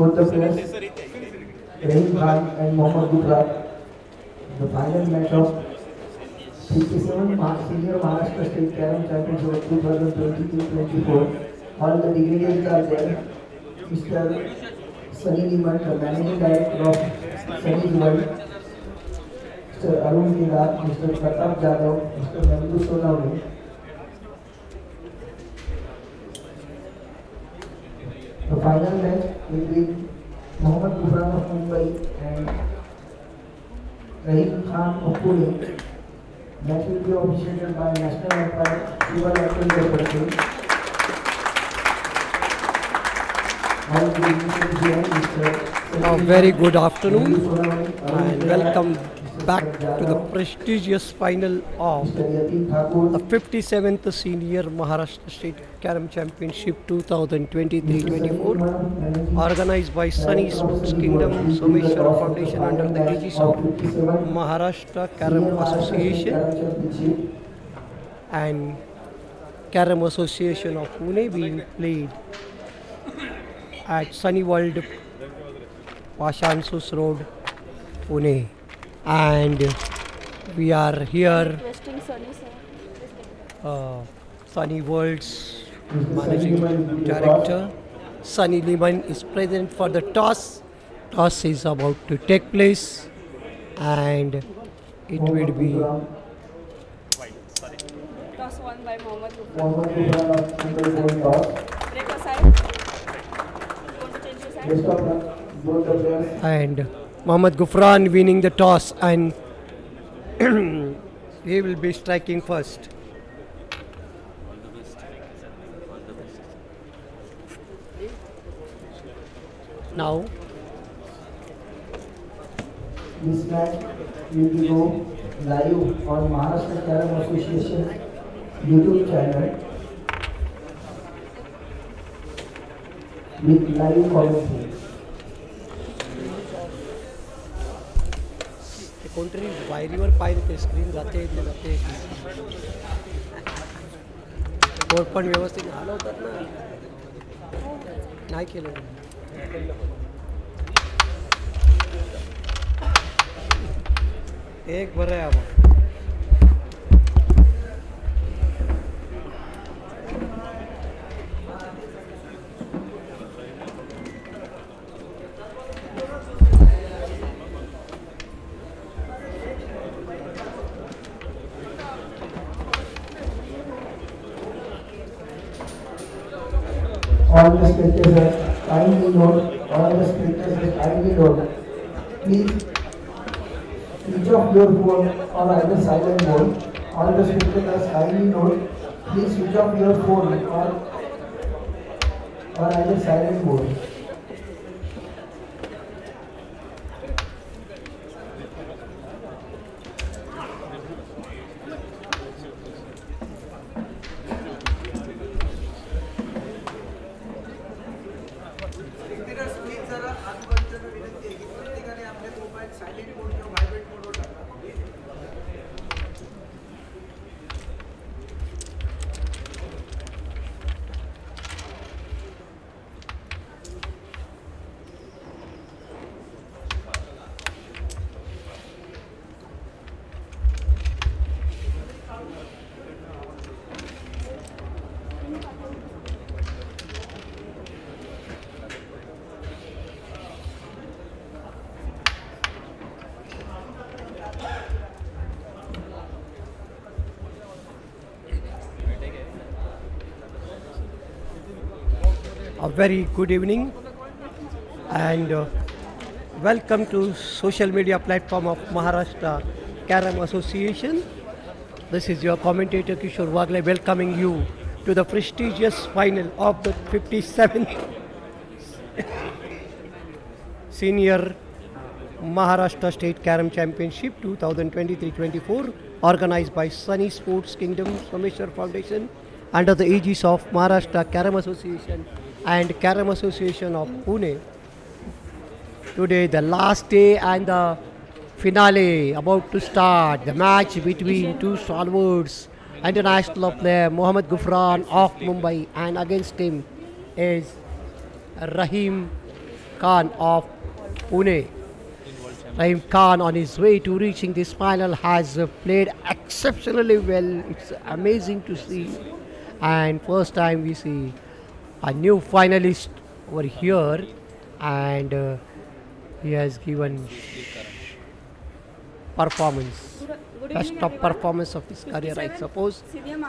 both the players, Rahim Khan and Mohammad Gupra, the final match of 57 Senior Maharashtra State Carom Championship 2023-24. All the dignitaries are there. Mr. Sunny Liman, the Managing Director of Sunny's World, Mr. Arun Kila, Mr. Pratap Jadhav, Mr. Nandu Sonawani. The final match between Mohammad Gufran of Mumbai and Rahim Khan of Pune. Match will be officiated by National Umpire Shiva Mr. A very good afternoon and welcome. Back to the prestigious final of the 57th Senior Maharashtra State Carrom Championship 2023-24 organized by Sunny Sports Kingdom Someshwar Foundation under the aegis of Maharashtra Carrom Association and Carrom Association of Pune. Being played at Sunny World Pashan Sus Road Pune and we are here Requesting Sunny uh, Sunny World's managing director Sunny Liman is present for the toss. Toss is about to take place and it will be Toss won by Mohammad Gufran. Mohammad Gufran of Mumbai going toss. Break a side. Want to change the side? Best of luck, both the players. and Mohammad Gufran winning the toss and he will be striking first. Now This match will go live on Maharashtra Carrom Association YouTube channel with live commentary. कोणतरी वायरीवर पाय देते screen जाते जाते core पण व्यवस्थित ना। नाही केलं एक बरं आहे आबा All the spectators kindly note, all the spectators kindly note, please each of your phone or either silent mode. All the spectators kindly note, please switch off your phone or or either silent mode. Very good evening and uh, welcome to social media platform of Maharashtra Carrom Association. This is your commentator Kishore Wagle welcoming you to the prestigious final of the 57th Senior Maharashtra State Carrom Championship 2023-24 organized by Sunny Sports Kingdom Someshwar Foundation under the aegis of Maharashtra Carrom Association and Carrom Association of Pune. Today the last day and the finale about to start. The match between two stalwarts, international player Mohammad Gufran of Mumbai and against him is Rahim Khan of Pune. Rahim Khan on his way to reaching this final has played exceptionally well. It's amazing to see. And first time we see a new finalist over here and uh, he has given performance. Best top performance of his career, I suppose.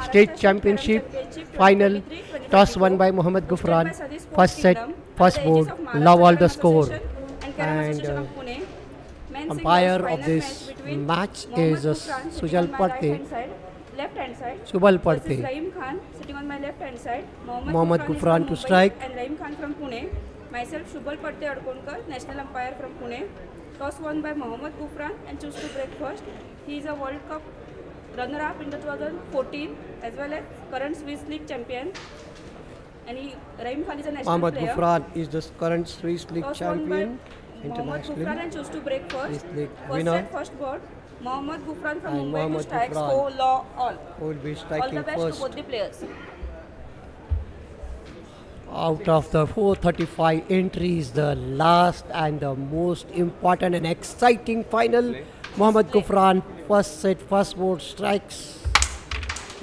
State Championship final toss won by 2024, Mohammad Gufran. by Sadi Sports First set, first under the aegis board, love all the score. And uh, of umpire of this match between match Mohammad is, uh, Sujal Parte. Subal Parte. Sitting on my left-hand side. Mohammad, Mohammad is Gufran to Mumbai strike. And Rahim Khan from Pune. Myself, Shubal Parte Adkonkar, national umpire from Pune. Toss won by Mohammad Gufran and choose to break first. He is a World Cup runner-up in the 2014 as well as current Swiss League champion. And he, Rahim Khan is a national Mohammad player. Gufran is the current Swiss League Toss champion Mohammad Gufran and choose to break first. First set, first board. Mohammad Gufran from And Mumbai Mohammad to strike, Gufran. score, law, all. Who will be All the best first. to both the players. Out of the 435 entries, the last and the most important and exciting final, Mohammad Gufran, first set, first board strikes.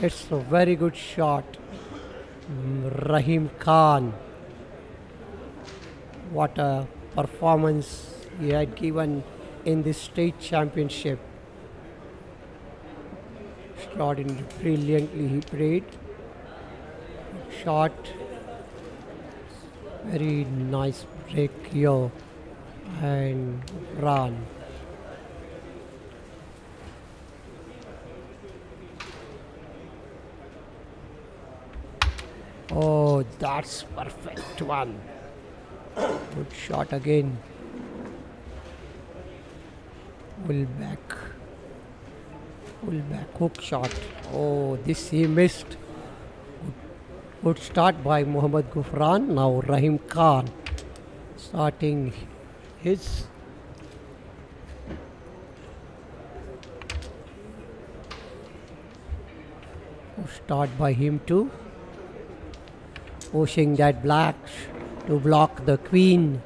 It's a very good shot. Mm, Rahim Khan. What a performance he had given in this state championship. Extraordinary, brilliantly he played. Shot very nice break here and run. Oh, that's perfect one. Good shot again. Will back. Pull back. Hook shot. Oh, this he missed. Good start by Muhammad Gufran. Now Rahim Khan starting his start by him too. Pushing that black to block the queen.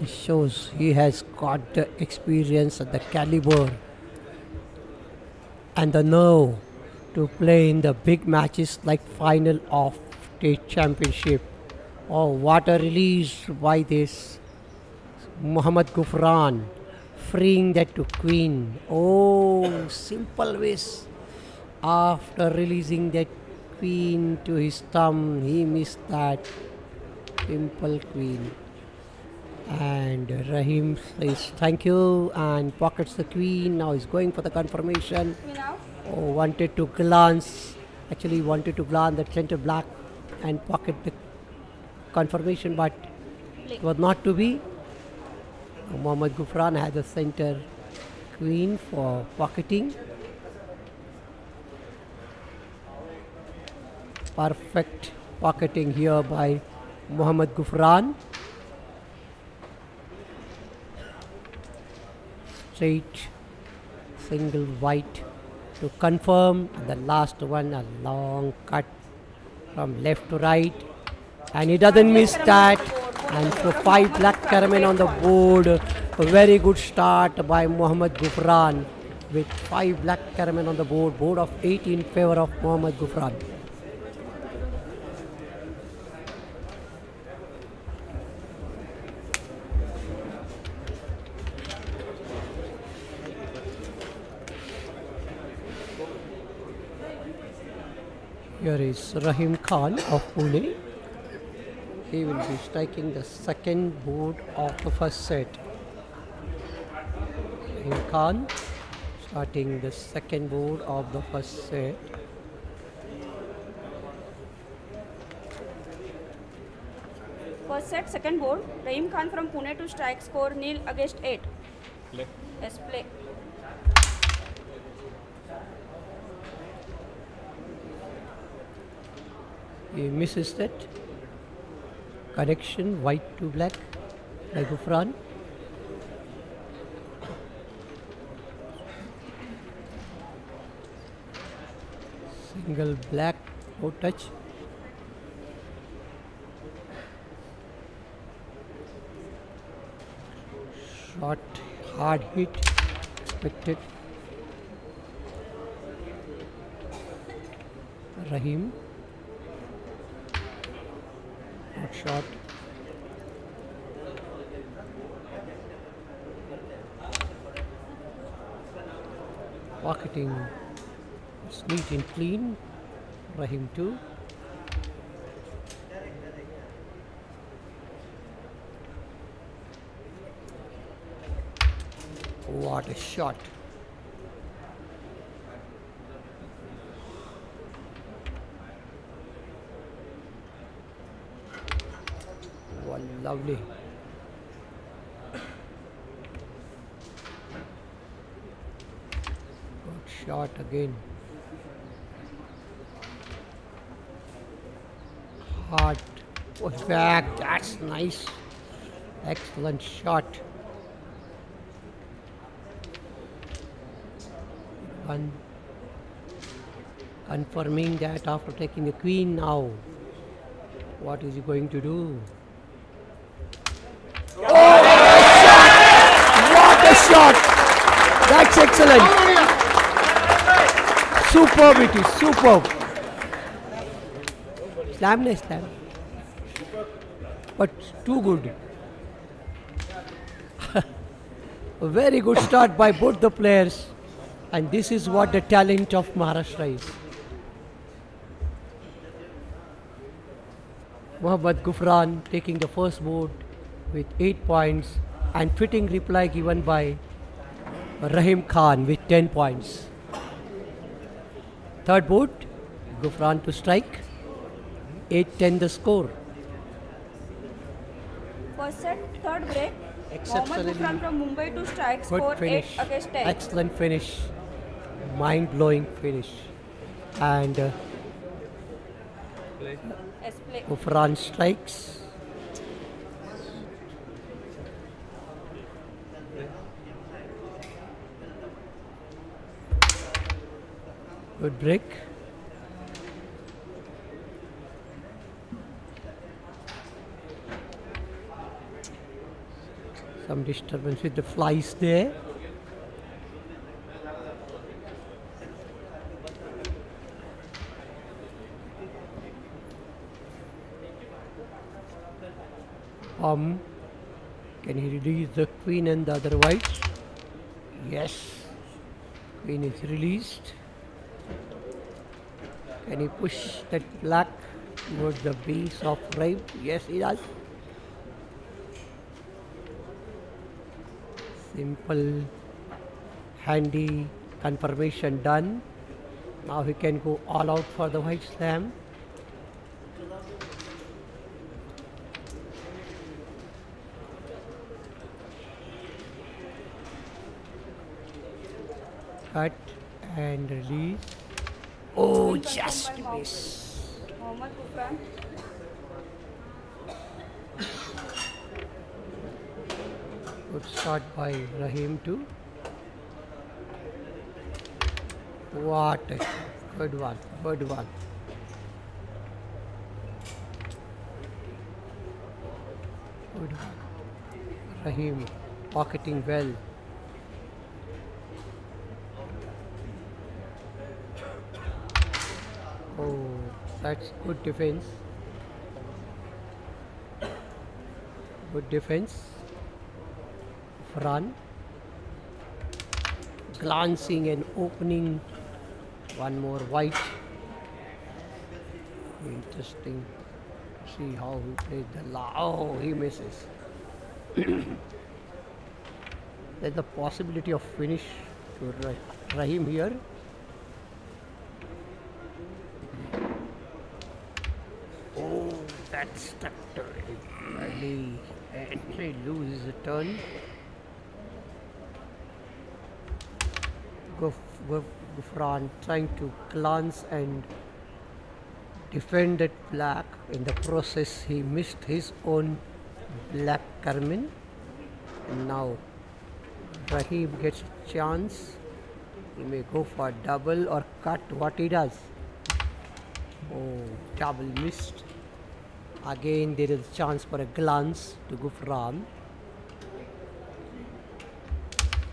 It shows he has got the experience the caliber and the nerve to play in the big matches like final of state championship. Oh, what a release by this Muhammad Gufran, freeing that to Queen. Oh, simple ways. After releasing that Queen to his thumb, he missed that simple Queen. And Rahim says thank you and pockets the Queen. Now he's going for the confirmation. Oh, wanted to glance, actually wanted to glance the center black and pocket the confirmation, but it was not to be. Muhammad Gufran had the center queen for pocketing. Perfect pocketing here by Muhammad Gufran. Straight, single white to confirm the last one a long cut from left to right. And he doesn't miss that. And so five black caramel on the board. A very good start by Muhammad Gufran. With five black caramel on the board board of 8 in favor of Muhammad Gufran Here is Rahim Khan of Pune. He will be striking the second board of the first set. Rahim Khan starting the second board of the first set. First set, second board. Rahim Khan from Pune to strike, score nil against 8. Yes, play. He misses that. Correction white to black by Gufran. Single black No touch. Shot, hard hit, expected. Rahim. Shot. Pocketing. It's neat and clean. Rahim too. What a shot. What lovely. Good shot again. Hard. Push back. That's nice. Excellent shot. One. Confirming that after taking the queen now. What is he going to do? Oh, what a shot! That's excellent. Superb it is, superb. Slam na slam. But too good. A very good start by both the players. And this is what the talent of Maharashtra is. Mohammad Gufran taking the first board with 8 points and fitting reply given by Rahim Khan with 10 points. Third board, Gufran to strike. 8-10 the score. First set, third break. Mohammad Gufran from Mumbai to strike, score 8 against 10. Excellent finish. Mind blowing finish. And uh. Gufran strikes. Good break. Some disturbance with the flies there. Um, can he release the queen and the other white? Yes. Queen is released. Can he push that black towards the base of rape? Yes, he does. Simple, handy confirmation done. Now he can go all out for the white slam. Cut and release. Oh, just miss. Good start by Rahim too. What a good one, good one. Good one. Rahim pocketing well. Oh, that's good defense. Good defense. Fran glancing and opening one more white. Interesting. See how he plays the la. Oh, he misses. There's a possibility of finish to Ra- Rahim here. Oh, that structure early and he loses a turn. Guf, Gufran trying to glance and defend that black. In the process, he missed his own black Carmen. And now Rahim gets a chance. He may go for double or cut what he does. Oh, double missed. Again, there is chance for a glance to Gufran.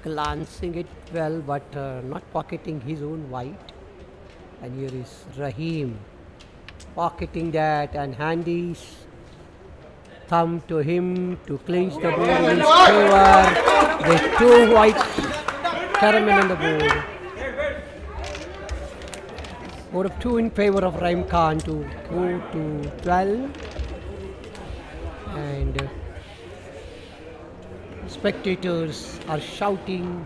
Glancing it well, but uh, not pocketing his own white. And here is Rahim pocketing that and handies thumb to him to clinch the board in his favor. With two white caramel on the board. Board of two in favor of Rahim Khan to go to 12. And uh, spectators are shouting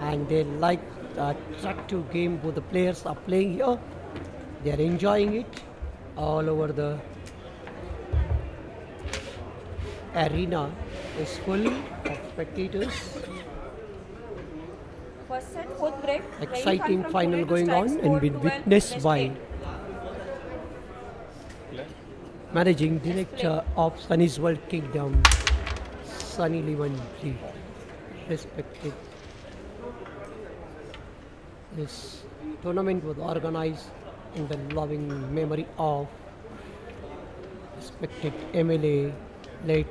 and they like the attractive game both the players are playing here. They are enjoying it all over the arena is full of spectators. First fourth break. Exciting final going on and been 12, witnessed by eight. Managing director of Sunny's World Kingdom, Sunny Liman Ji, respected. This tournament was organized in the loving memory of respected MLA, late.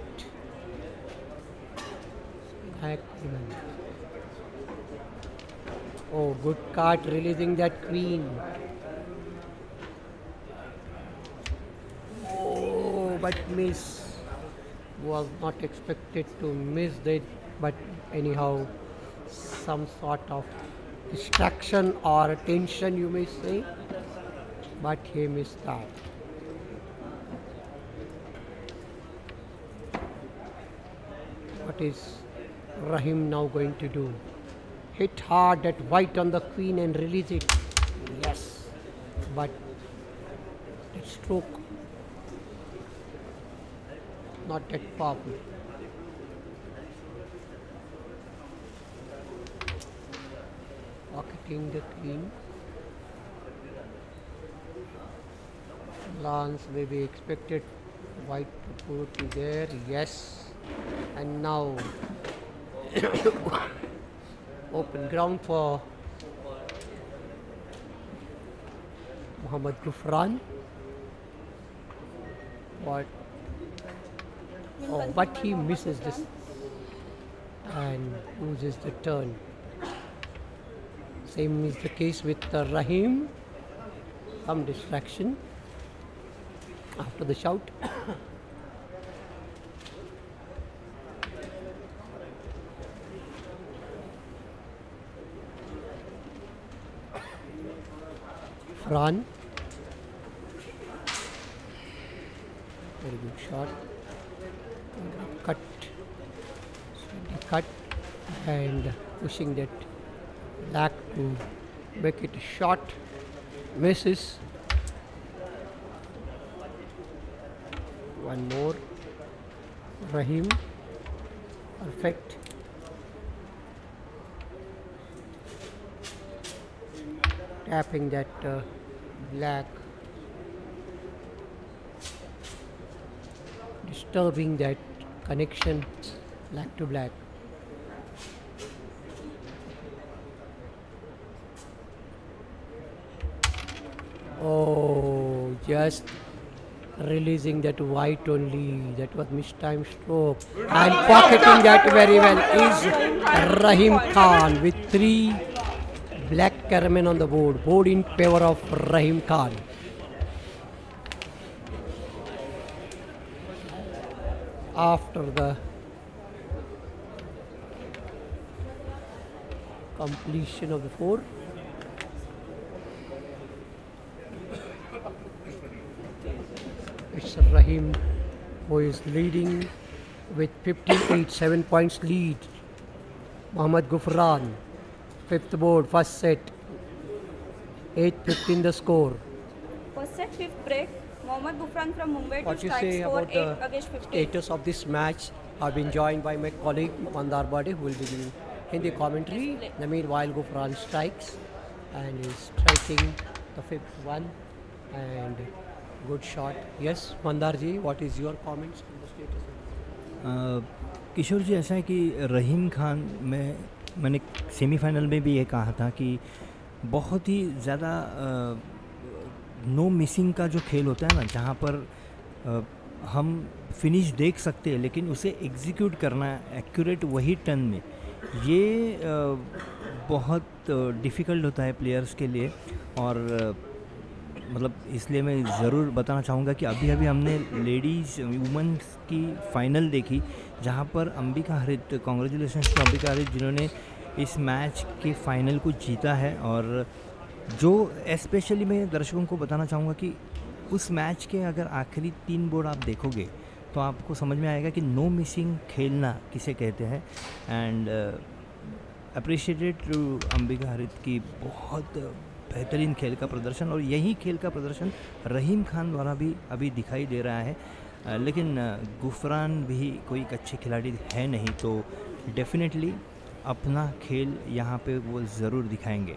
Oh, good card releasing that queen. Oh, but miss was not expected to miss that, but anyhow, some sort of distraction or attention, you may say, but he missed that. What is Rahim now going to do? Hit hard at white on the queen and release it. Yes, but that stroke not that powerful. Pocketing the team. Lance may be expected white to put it there, yes. And now open ground for Muhammad Gufran. What Oh, but he misses this and loses the turn. Same is the case with uh, Rahim. Some distraction after the shout. Fran. Very good shot cut slightly cut and pushing that black to make it short misses one more. Rahim. Perfect. Tapping that uh, black. Disturbing that connection black to black. Oh, just releasing that white only. That was mistime stroke. And pocketing that very well is Rahim Khan with three black caramel on the board. Board in favor of Rahim Khan. after the completion of the four. Rahim who is leading with 58, 7 points lead. Muhammad Gufran, fifth board, first set. 8 15 the score. First set, fifth break. Mohammad Gufran from Mumbai What to strike score about 8 against 15. status of this match? I've been joined by my colleague Mandar Bade who will be giving Hindi commentary. In the meanwhile, Gufran strikes and is striking the fifth one and ji, what is your comments on the status? अ, किशोर जी ऐसा है कि रहीम खान में मैंने semifinal में भी ये कहा था कि बहुत ही ज़्यादा नो मिसिंग का जो खेल होता है ना जहाँ पर अ, हम फिनिश देख सकते हैं लेकिन उसे एग्जीक्यूट करना एक्यूरेट वही टर्न में ये अ, बहुत डिफ़िकल्ट होता है प्लेयर्स के लिए और मतलब इसलिए मैं ज़रूर बताना चाहूँगा कि अभी अभी हमने लेडीज़ वुमेंस की फाइनल देखी, जहाँ पर अंबिका हरित कॉन्ग्रेचुलेशन टू अंबिका हरित जिन्होंने इस मैच के फाइनल को जीता है। और जो स्पेशली मैं दर्शकों को बताना चाहूँगा कि उस मैच के अगर आखिरी तीन बोर्ड आप देखोगे तो आपको समझ में आएगा कि नो मिसिंग खेलना किसे कहते हैं। एंड अप्रिशिएटेड टू अंबिका हरित की बहुत बेहतरीन खेल का प्रदर्शन और यही खेल का प्रदर्शन रहीम खान द्वारा भी अभी दिखाई दे रहा है। लेकिन गुफरान भी कोई अच्छे खिलाड़ी है नहीं तो डेफिनेटली अपना खेल यहाँ पे वो ज़रूर दिखाएँगे।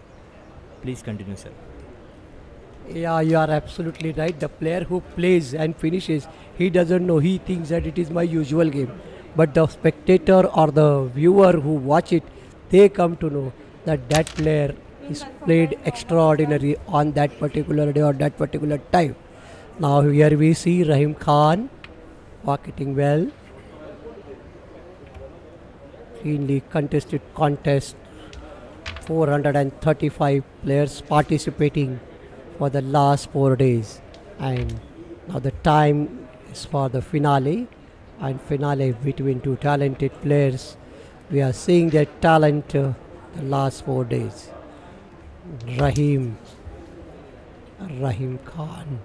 प्लीज़ कंटिन्यू सर या you are absolutely right the player who plays and finishes he doesn't know he thinks that it is my usual game but the spectator और the viewer who watch it they come to know that that player is played extraordinary on that particular day or that particular time. Now here we see Rahim Khan pocketing well. Cleanly contested contest. 435 players participating for the last four days. And now the time is for the finale. And finale between two talented players. We are seeing their talent uh, the last four days. Rahim. Rahim Khan.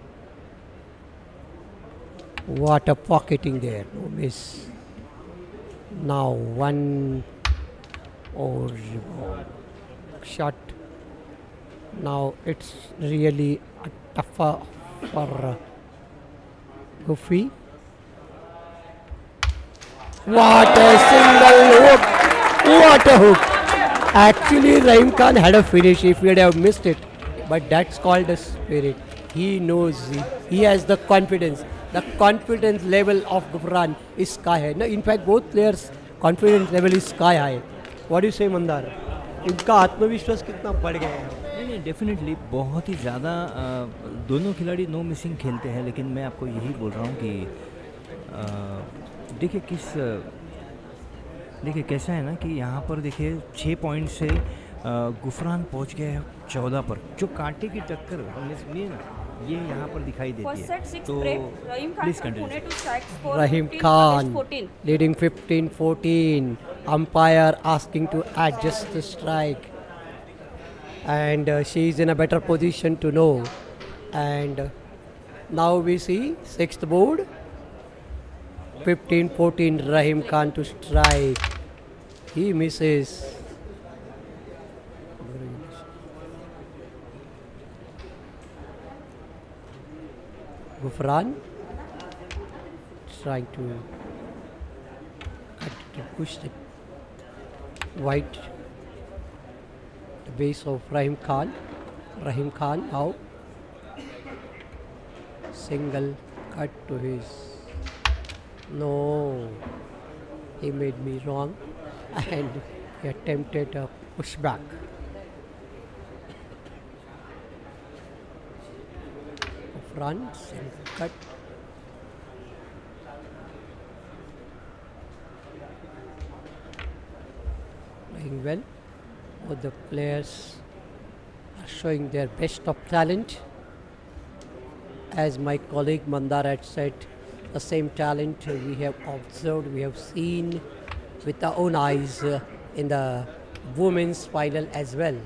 What a pocketing there. No miss. Now one oh rebound shot. Now it's really a tougher for Goofy. What a single hook! What a hook! Actually, Rahim Khan had a finish if would have missed it, but that's called a spirit. He knows he, he has the confidence. The confidence level of Gufran is sky high. No, in fact, both players' confidence level is sky high. What do you say, Mandar? इनका आत्मविश्वास कितना बढ़ गया है नहीं नहीं definitely बहुत ही ज़्यादा दोनों खिलाड़ी नो मिसिंग खेलते हैं लेकिन मैं आपको यही बोल रहा हूँ कि देखिए किस अ, देखिए कैसा है ना कि यहाँ पर देखिए छः पॉइंट से गुफरान पहुँच गए चौदह पर। जो कांटे की टक्कर ना ये यहाँ पर दिखाई देती है। तो please continue Rahim Khan leading 15 14 umpire asking to adjust strike and she is in a better position to know and now we see six board 15 14. Rahim Khan to strike. He misses. Gufran trying to push the white the base of Rahim Khan. Rahim Khan now single cut to his no he made me wrong and he attempted a pushback. Front single cut playing well. Both the players are showing their best of talent. As my colleague Mandar had said, the same talent we have observed, we have seen with our own eyes uh, in the women's final as well.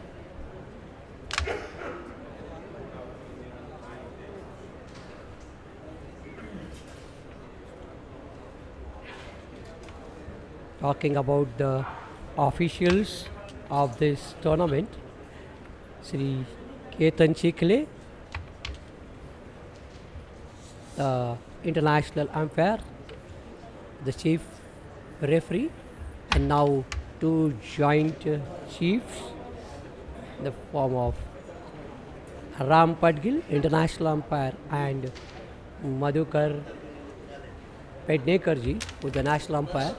talking about the officials of this tournament, Sri Ketan Chikle, the international umpire, the chief referee, and now two joint uh, chiefs in the form of Ram Padgil, international umpire, and Madhukar Pednekarji, who is the national umpire.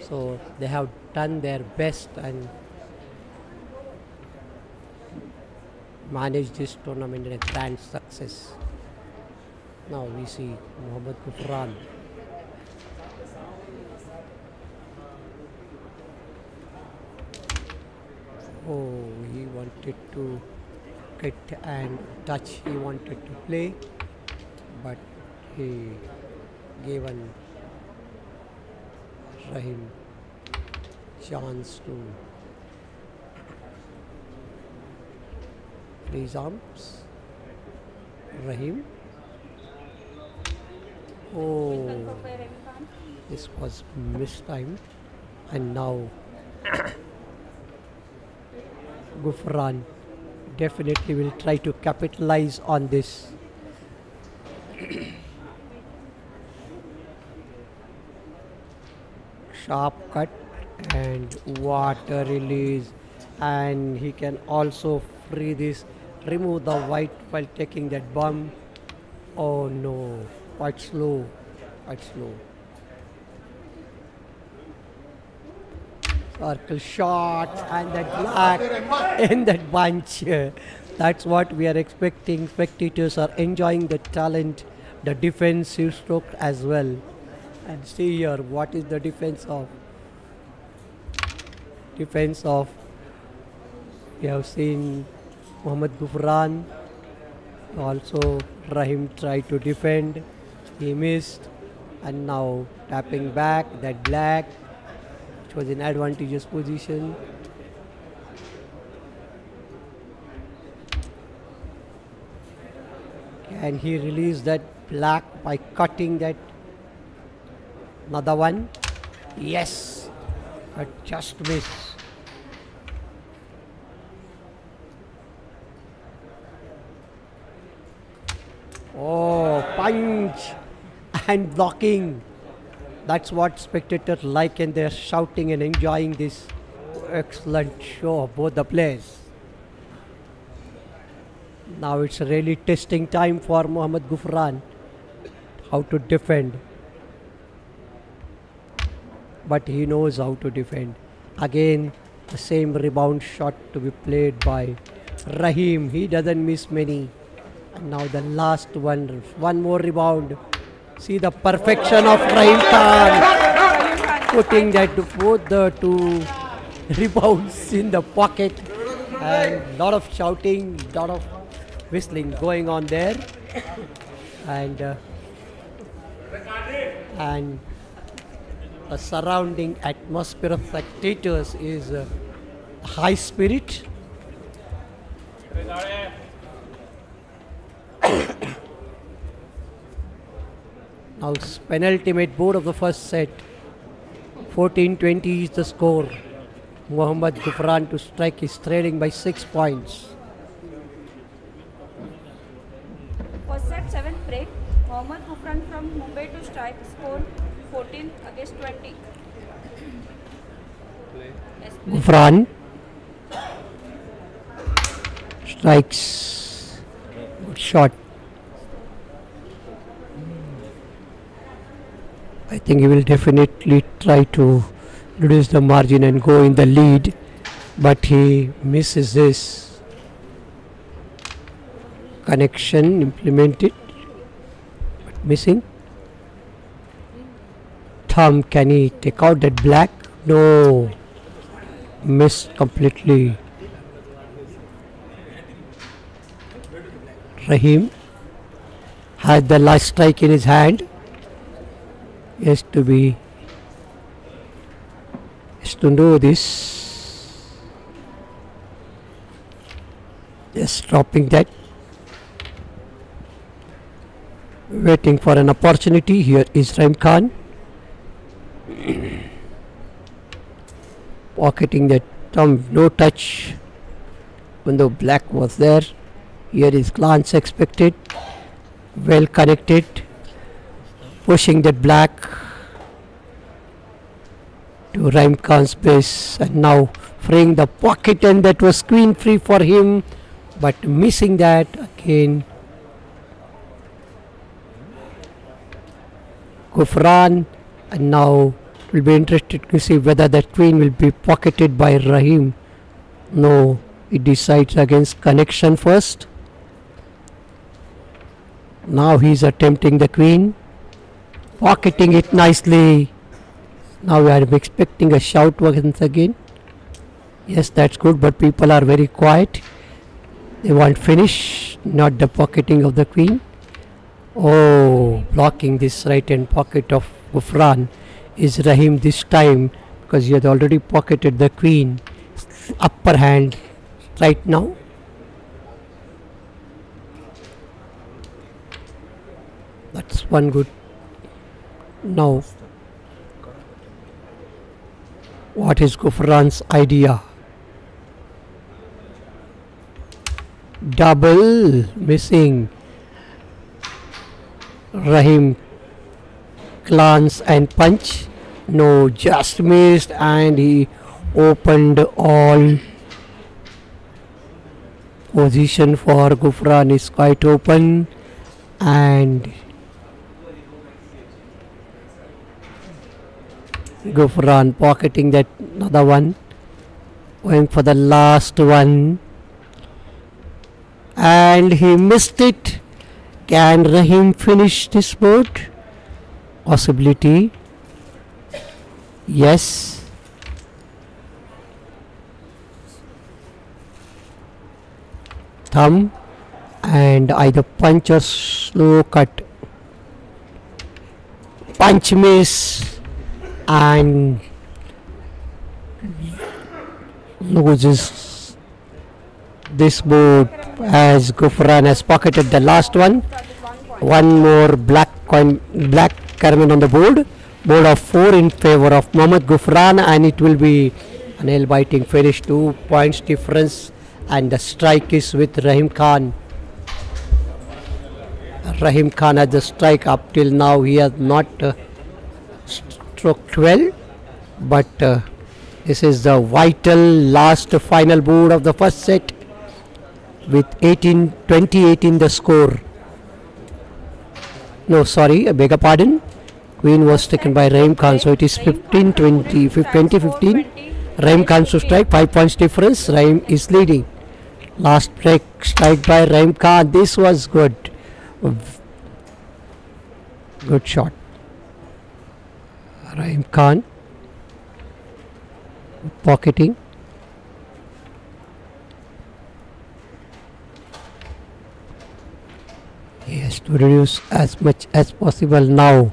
So they have done their best and managed this tournament in a grand success. Now we see Mohammad Gufran. Oh, he wanted to get and touch, he wanted to play, but he gave an Rahim chance to raise arms. Rahim. Oh, this was mistimed, and now Gufran definitely will try to capitalize on this. Sharp cut and water release, and he can also free this, remove the white while taking that bomb. Oh no, quite slow, quite slow. circle shot and that black in that bunch. That's what we are expecting. Spectators are enjoying the talent, the defensive stroke as well. And see here, what is the defense of? Defense of. We have seen Muhammad Gufran. Also, Rahim tried to defend. He missed. And now tapping back, that black which was in advantageous position. And he released that black by cutting that another one. Yes, but just miss. Oh, punch and blocking. That's what spectators like, and they're shouting and enjoying this excellent show of both the players. Now it's really testing time for Mohammad Gufran how to defend. But he knows how to defend. Again, the same rebound shot to be played by Rahim. He doesn't miss many. And now the last one, one more rebound. See the perfection of Rahim Khan putting that to both the two rebounds in the pocket and lot of shouting, lot of whistling going on there, and uh, and the surrounding atmosphere of spectators is uh, high spirit. Now penultimate board of the first set. 14-20 is the score. Muhammad Gufran to strike is trailing by six points. First set, seventh break. Mohammad Gufran from Mumbai to strike score 14 against 20. Gufran strikes. Good shot. I think he will definitely try to reduce the margin and go in the lead, but he misses this connection implemented, but missing. Thumb, can he take out that black? No, missed completely. Rahim had the last strike in his hand. Has to be has to know this. Just dropping that. Waiting for an opportunity. Here is Rahim Khan. Pocketing that thumb, no touch. Even though black was there. Here is glance expected. Well connected. Pushing that black to Rahim Khan's base and now freeing the pocket and that was queen free for him but missing that again. Gufran and now will be interested to see whether that queen will be pocketed by Rahim no He decides against connection first. Now he is attempting the queen, pocketing it nicely. Now we are expecting a shout once again. Yes, that's good, but people are very quiet. They want finish, not the pocketing of the queen. Oh, blocking this right hand pocket of Gufran is Rahim this time because he had already pocketed the queen. Upper hand right now. That's one good. Now, what is Gufran's idea? Double missing. Rahim glance and punch. No, just missed, and he opened all. Position for Gufran is quite open, and Gufran pocketing that another one, going for the last one, and he missed it. Can Rahim finish this board? Possibility. Yes. Thumb and either punch or slow cut. Punch miss and loses this board as Gufran has pocketed the last one. One more black coin, black caramel on the board. Board of four in favor of Mohammad Gufran, and it will be a nail biting finish. Two points difference, and the strike is with Rahim Khan. Rahim Khan has the strike up till now. He has not uh, struck 12, but uh, this is the vital last final board of the first set with 18 28 in the score. No, sorry, I beg your pardon. Queen was taken by Rahim Khan, so it is 15 20, 20 15. Rahim Khan to strike, 5 points difference. Rahim is leading. Last break strike by Rahim Khan. This was good. Good shot. Rahim Khan pocketing. He has to reduce as much as possible now.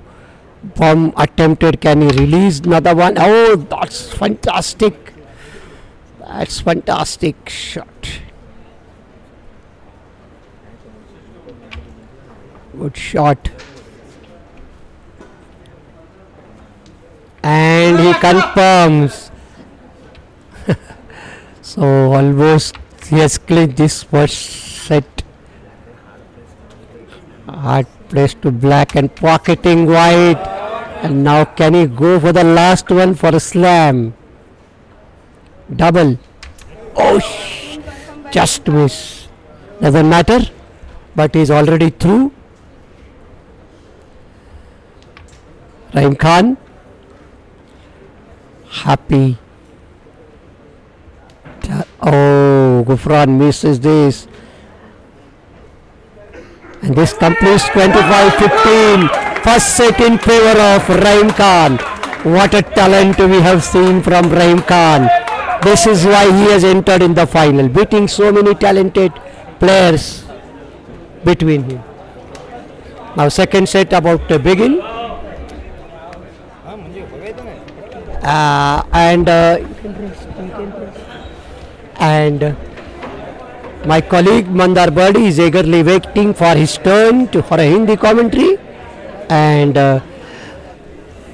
Bomb attempted. Can he release another one? Oh, that's fantastic. That's fantastic shot. Good shot. And he confirms. so almost he has clinched this first set. Hard place to black and pocketing white. And now can he go for the last one for a slam? Double. Oh, just miss. Doesn't matter. But he's already through. Rahim Khan. Happy. Ta- Oh, Gufran misses this. And this completes 25-15. First set in favor of Rahim Khan. What a talent we have seen from Rahim Khan. This is why he has entered in the final, beating so many talented players between him. Now second set about to begin. Uh, and uh, and uh, my colleague Mandar Birdi is eagerly waiting for his turn to, for a Hindi commentary. And uh,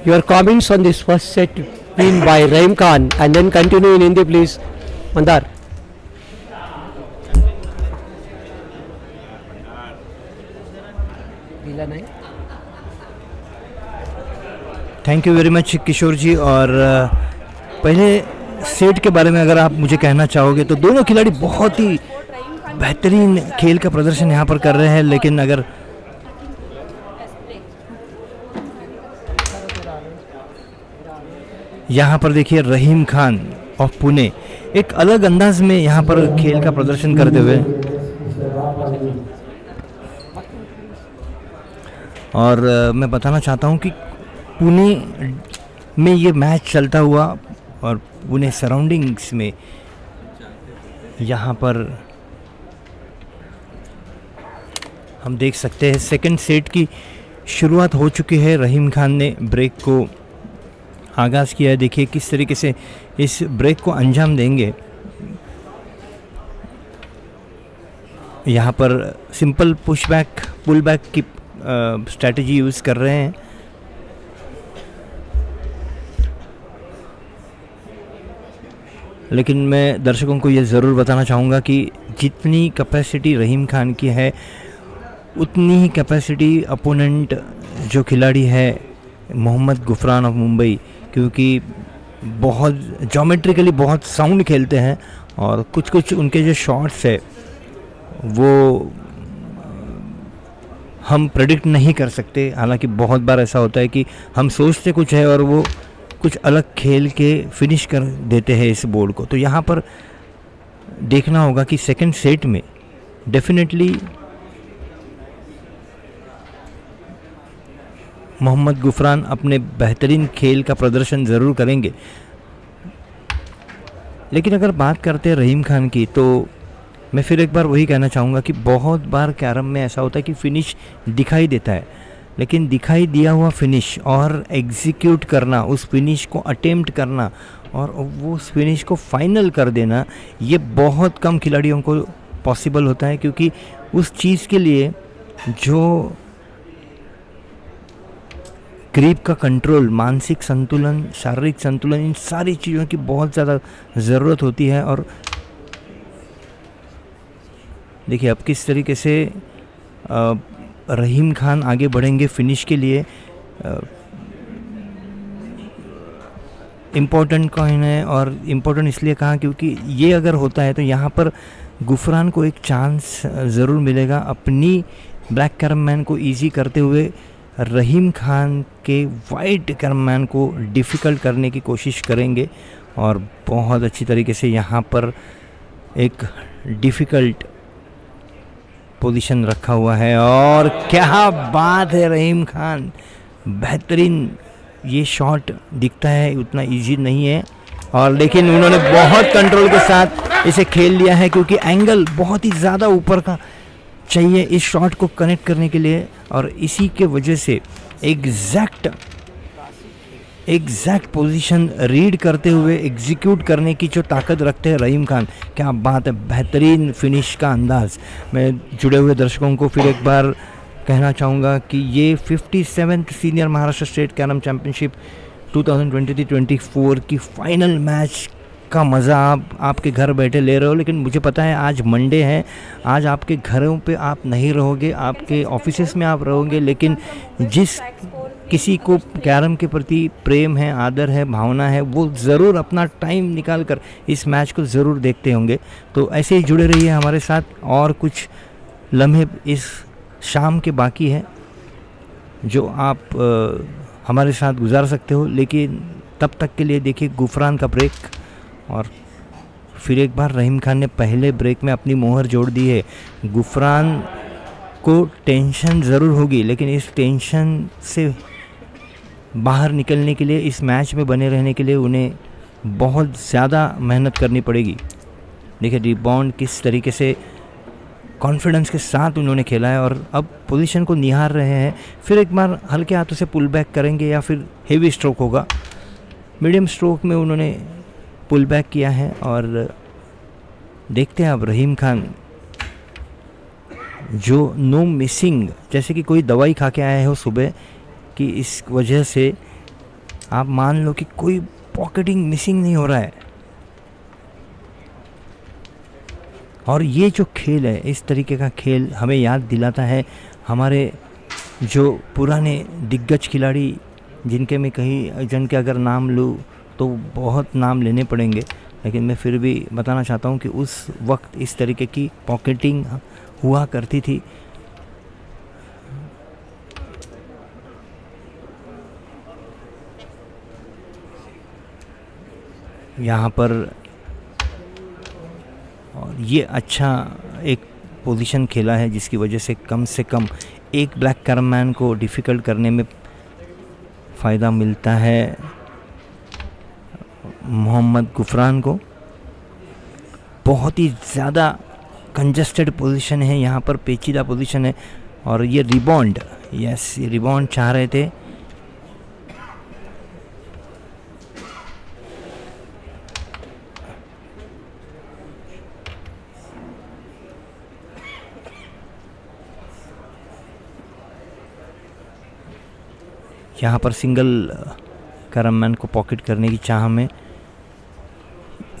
your comments on this first set been by Rahim Khan and then continue in Hindi, please. Mandar. Thank you very much Kishore ji और पहले set के बारे में अगर आप मुझे कहना चाहोगे तो दोनों खिलाड़ी बहुत ही बेहतरीन खेल का प्रदर्शन यहाँ पर कर रहे हैं, लेकिन अगर यहाँ पर देखिए, रहीम खान ऑफ़ पुणे एक अलग अंदाज में यहाँ पर खेल का प्रदर्शन करते हुए। और मैं बताना चाहता हूँ कि पुणे में ये मैच चलता हुआ और पुणे सराउंडिंग्स में यहाँ पर हम देख सकते हैं सेकंड सेट की शुरुआत हो चुकी है। रहीम खान ने ब्रेक को आगाज़ किया है। देखिए किस तरीके से इस ब्रेक को अंजाम देंगे। यहाँ पर simple push back pull back की स्ट्रैटेजी यूज़ कर रहे हैं। लेकिन मैं दर्शकों को ये ज़रूर बताना चाहूँगा कि जितनी कैपेसिटी रहीम खान की है, उतनी ही कैपेसिटी अपोनेंट जो खिलाड़ी है, मोहम्मद गुफरान ऑफ़ मुंबई, क्योंकि बहुत जोमेट्रिकली बहुत साउंड खेलते हैं और कुछ कुछ उनके जो शॉट्स है, वो हम प्रेडिक्ट नहीं कर सकते। हालाँकि बहुत बार ऐसा होता है कि हम सोचते कुछ है और वो कुछ अलग खेल के फिनिश कर देते हैं इस बोर्ड को। तो यहाँ पर देखना होगा कि सेकंड सेट में डेफिनेटली मोहम्मद गुफरान अपने बेहतरीन खेल का प्रदर्शन ज़रूर करेंगे। लेकिन अगर बात करते हैं रहीम खान की तो मैं फिर एक बार वही कहना चाहूँगा कि बहुत बार कैरम में ऐसा होता है कि फिनिश दिखाई देता है। लेकिन दिखाई दिया हुआ फिनिश और एग्जीक्यूट करना उस फिनिश को अटेम्प्ट करना और वो उस फिनिश को फाइनल कर देना ये बहुत कम खिलाड़ियों को पॉसिबल होता है क्योंकि उस चीज़ के लिए जो ग्रीप का कंट्रोल मानसिक संतुलन शारीरिक संतुलन इन सारी चीज़ों की बहुत ज़्यादा ज़रूरत होती है और देखिए अब किस तरीके से अ, रहीम खान आगे बढ़ेंगे फिनिश के लिए। इम्पोर्टेंट कॉइन है और इम्पोर्टेंट इसलिए कहा क्योंकि ये अगर होता है तो यहाँ पर गुफरान को एक चांस ज़रूर मिलेगा। अपनी ब्लैक करमैन को इजी करते हुए रहीम खान के वाइट करमैन को डिफ़िकल्ट करने की कोशिश करेंगे और बहुत अच्छी तरीके से यहाँ पर एक डिफ़िकल्ट पोजीशन रखा हुआ है और क्या बात है रहीम खान। बेहतरीन ये शॉट दिखता है, उतना इजी नहीं है। और लेकिन उन्होंने बहुत कंट्रोल के साथ इसे खेल लिया है क्योंकि एंगल बहुत ही ज़्यादा ऊपर का चाहिए इस शॉट को कनेक्ट करने के लिए। और इसी के वजह से एग्जैक्ट एग्जैक्ट पोजीशन रीड करते हुए एग्जीक्यूट करने की जो ताकत रखते हैं रहीम खान, क्या बात है, बेहतरीन फिनिश का अंदाज। मैं जुड़े हुए दर्शकों को फिर एक बार कहना चाहूँगा कि ये fifty senior Maharashtra state carrom championship 2023-24 की फाइनल मैच का मज़ा आप, आपके घर बैठे ले रहे हो, लेकिन मुझे पता है आज मंडे है, आज आपके घरों पे आप नहीं रहोगे, आपके ऑफिसेस में आप रहोगे, लेकिन जिस किसी को कैरम के प्रति प्रेम है आदर है भावना है वो ज़रूर अपना टाइम निकाल कर इस मैच को ज़रूर देखते होंगे। तो ऐसे ही जुड़े रहिए हमारे साथ और कुछ लम्हे इस शाम के बाकी है जो आप अ, हमारे साथ गुजार सकते हो। लेकिन तब तक के लिए देखिए गुफरान का ब्रेक और फिर एक बार रहीम खान ने पहले ब्रेक में अपनी मोहर जोड़ दी है। गुफरान को टेंशन ज़रूर होगी लेकिन इस टेंशन से बाहर निकलने के लिए, इस मैच में बने रहने के लिए उन्हें बहुत ज़्यादा मेहनत करनी पड़ेगी। देखिए रिबाउंड किस तरीके से कॉन्फिडेंस के साथ उन्होंने खेला है और अब पोजीशन को निहार रहे हैं। फिर एक बार हल्के हाथों से पुल बैक करेंगे या फिर हेवी स्ट्रोक होगा। मीडियम स्ट्रोक में उन्होंने पुल बैक किया है और देखते हैं अब रहीम खान, जो नो मिसिंग जैसे कि कोई दवाई खा के आए हो सुबह कि इस वजह से आप मान लो कि कोई पॉकेटिंग मिसिंग नहीं हो रहा है। और ये जो खेल है, इस तरीके का खेल हमें याद दिलाता है हमारे जो पुराने दिग्गज खिलाड़ी, जिनके मैं कहीं जिनके अगर नाम लूँ तो बहुत नाम लेने पड़ेंगे। लेकिन मैं फिर भी बताना चाहता हूँ कि उस वक्त इस तरीके की पॉकेटिंग हुआ करती थी। यहाँ पर और ये अच्छा एक पोजीशन खेला है, जिसकी वजह से कम से कम एक ब्लैक कैरमैन को डिफ़िकल्ट करने में फ़ायदा मिलता है मोहम्मद गुफरान को। बहुत ही ज़्यादा कंजस्टेड पोजीशन है, यहाँ पर पेचीदा पोजीशन है और ये रिबॉन्ड यस ये रिबॉन्ड चाह रहे थे। यहाँ पर सिंगल करमैन को पॉकेट करने की चाह में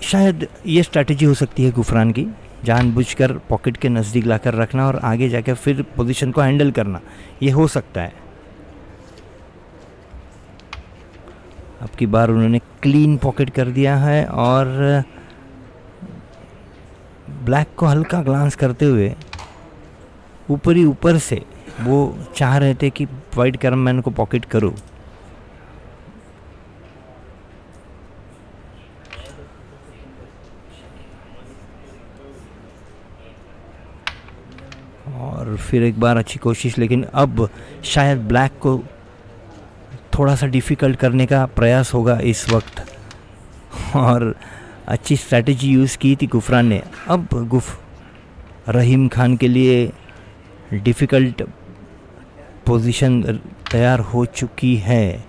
शायद ये स्ट्रैटेजी हो सकती है गुफरान की, जानबूझकर पॉकेट के नज़दीक लाकर रखना और आगे जाकर फिर पोजीशन को हैंडल करना। ये हो सकता है। अब की बार उन्होंने क्लीन पॉकेट कर दिया है और, ब्लैक को हल्का ग्लांस करते हुए ऊपर ऊपर से वो चाह रहे थे कि वाइट कैरमैन को पॉकेट करो? और फिर एक बार अच्छी कोशिश, लेकिन अब शायद ब्लैक को थोड़ा सा डिफ़िकल्ट करने का प्रयास होगा इस वक्त। और अच्छी स्ट्रैटेजी यूज़ की थी गुफरान ने। अब गुफ रहीम खान के लिए डिफ़िकल्ट पोजीशन तैयार हो चुकी है।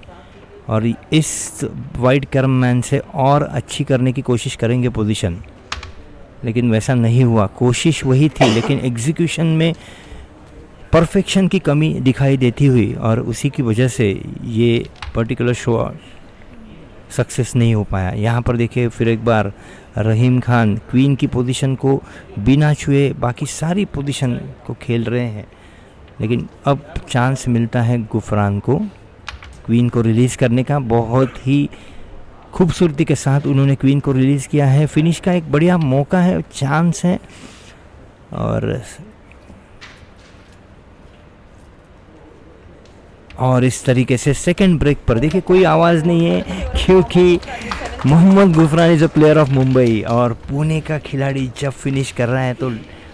और इस वाइट कर्म मैन से और अच्छी करने की कोशिश करेंगे पोजीशन लेकिन वैसा नहीं हुआ। कोशिश वही थी, लेकिन एग्जीक्यूशन में परफेक्शन की कमी दिखाई देती हुई और उसी की वजह से ये पर्टिकुलर शो सक्सेस नहीं हो पाया। यहाँ पर देखिए फिर एक बार रहीम खान क्वीन की पोजीशन को बिना छुए बाकी सारी पोजीशन को खेल रहे हैं। लेकिन अब चांस मिलता है गुफरान को क्वीन को रिलीज़ करने का। बहुत ही खूबसूरती के साथ उन्होंने क्वीन को रिलीज़ किया है। फिनिश का एक बढ़िया मौका है चांस है। और और इस तरीके से सेकंड ब्रेक पर देखिए, कोई आवाज़ नहीं है, क्योंकि Mohammad Gufran is a player of Mumbai और पुणे का खिलाड़ी जब फिनिश कर रहा है तो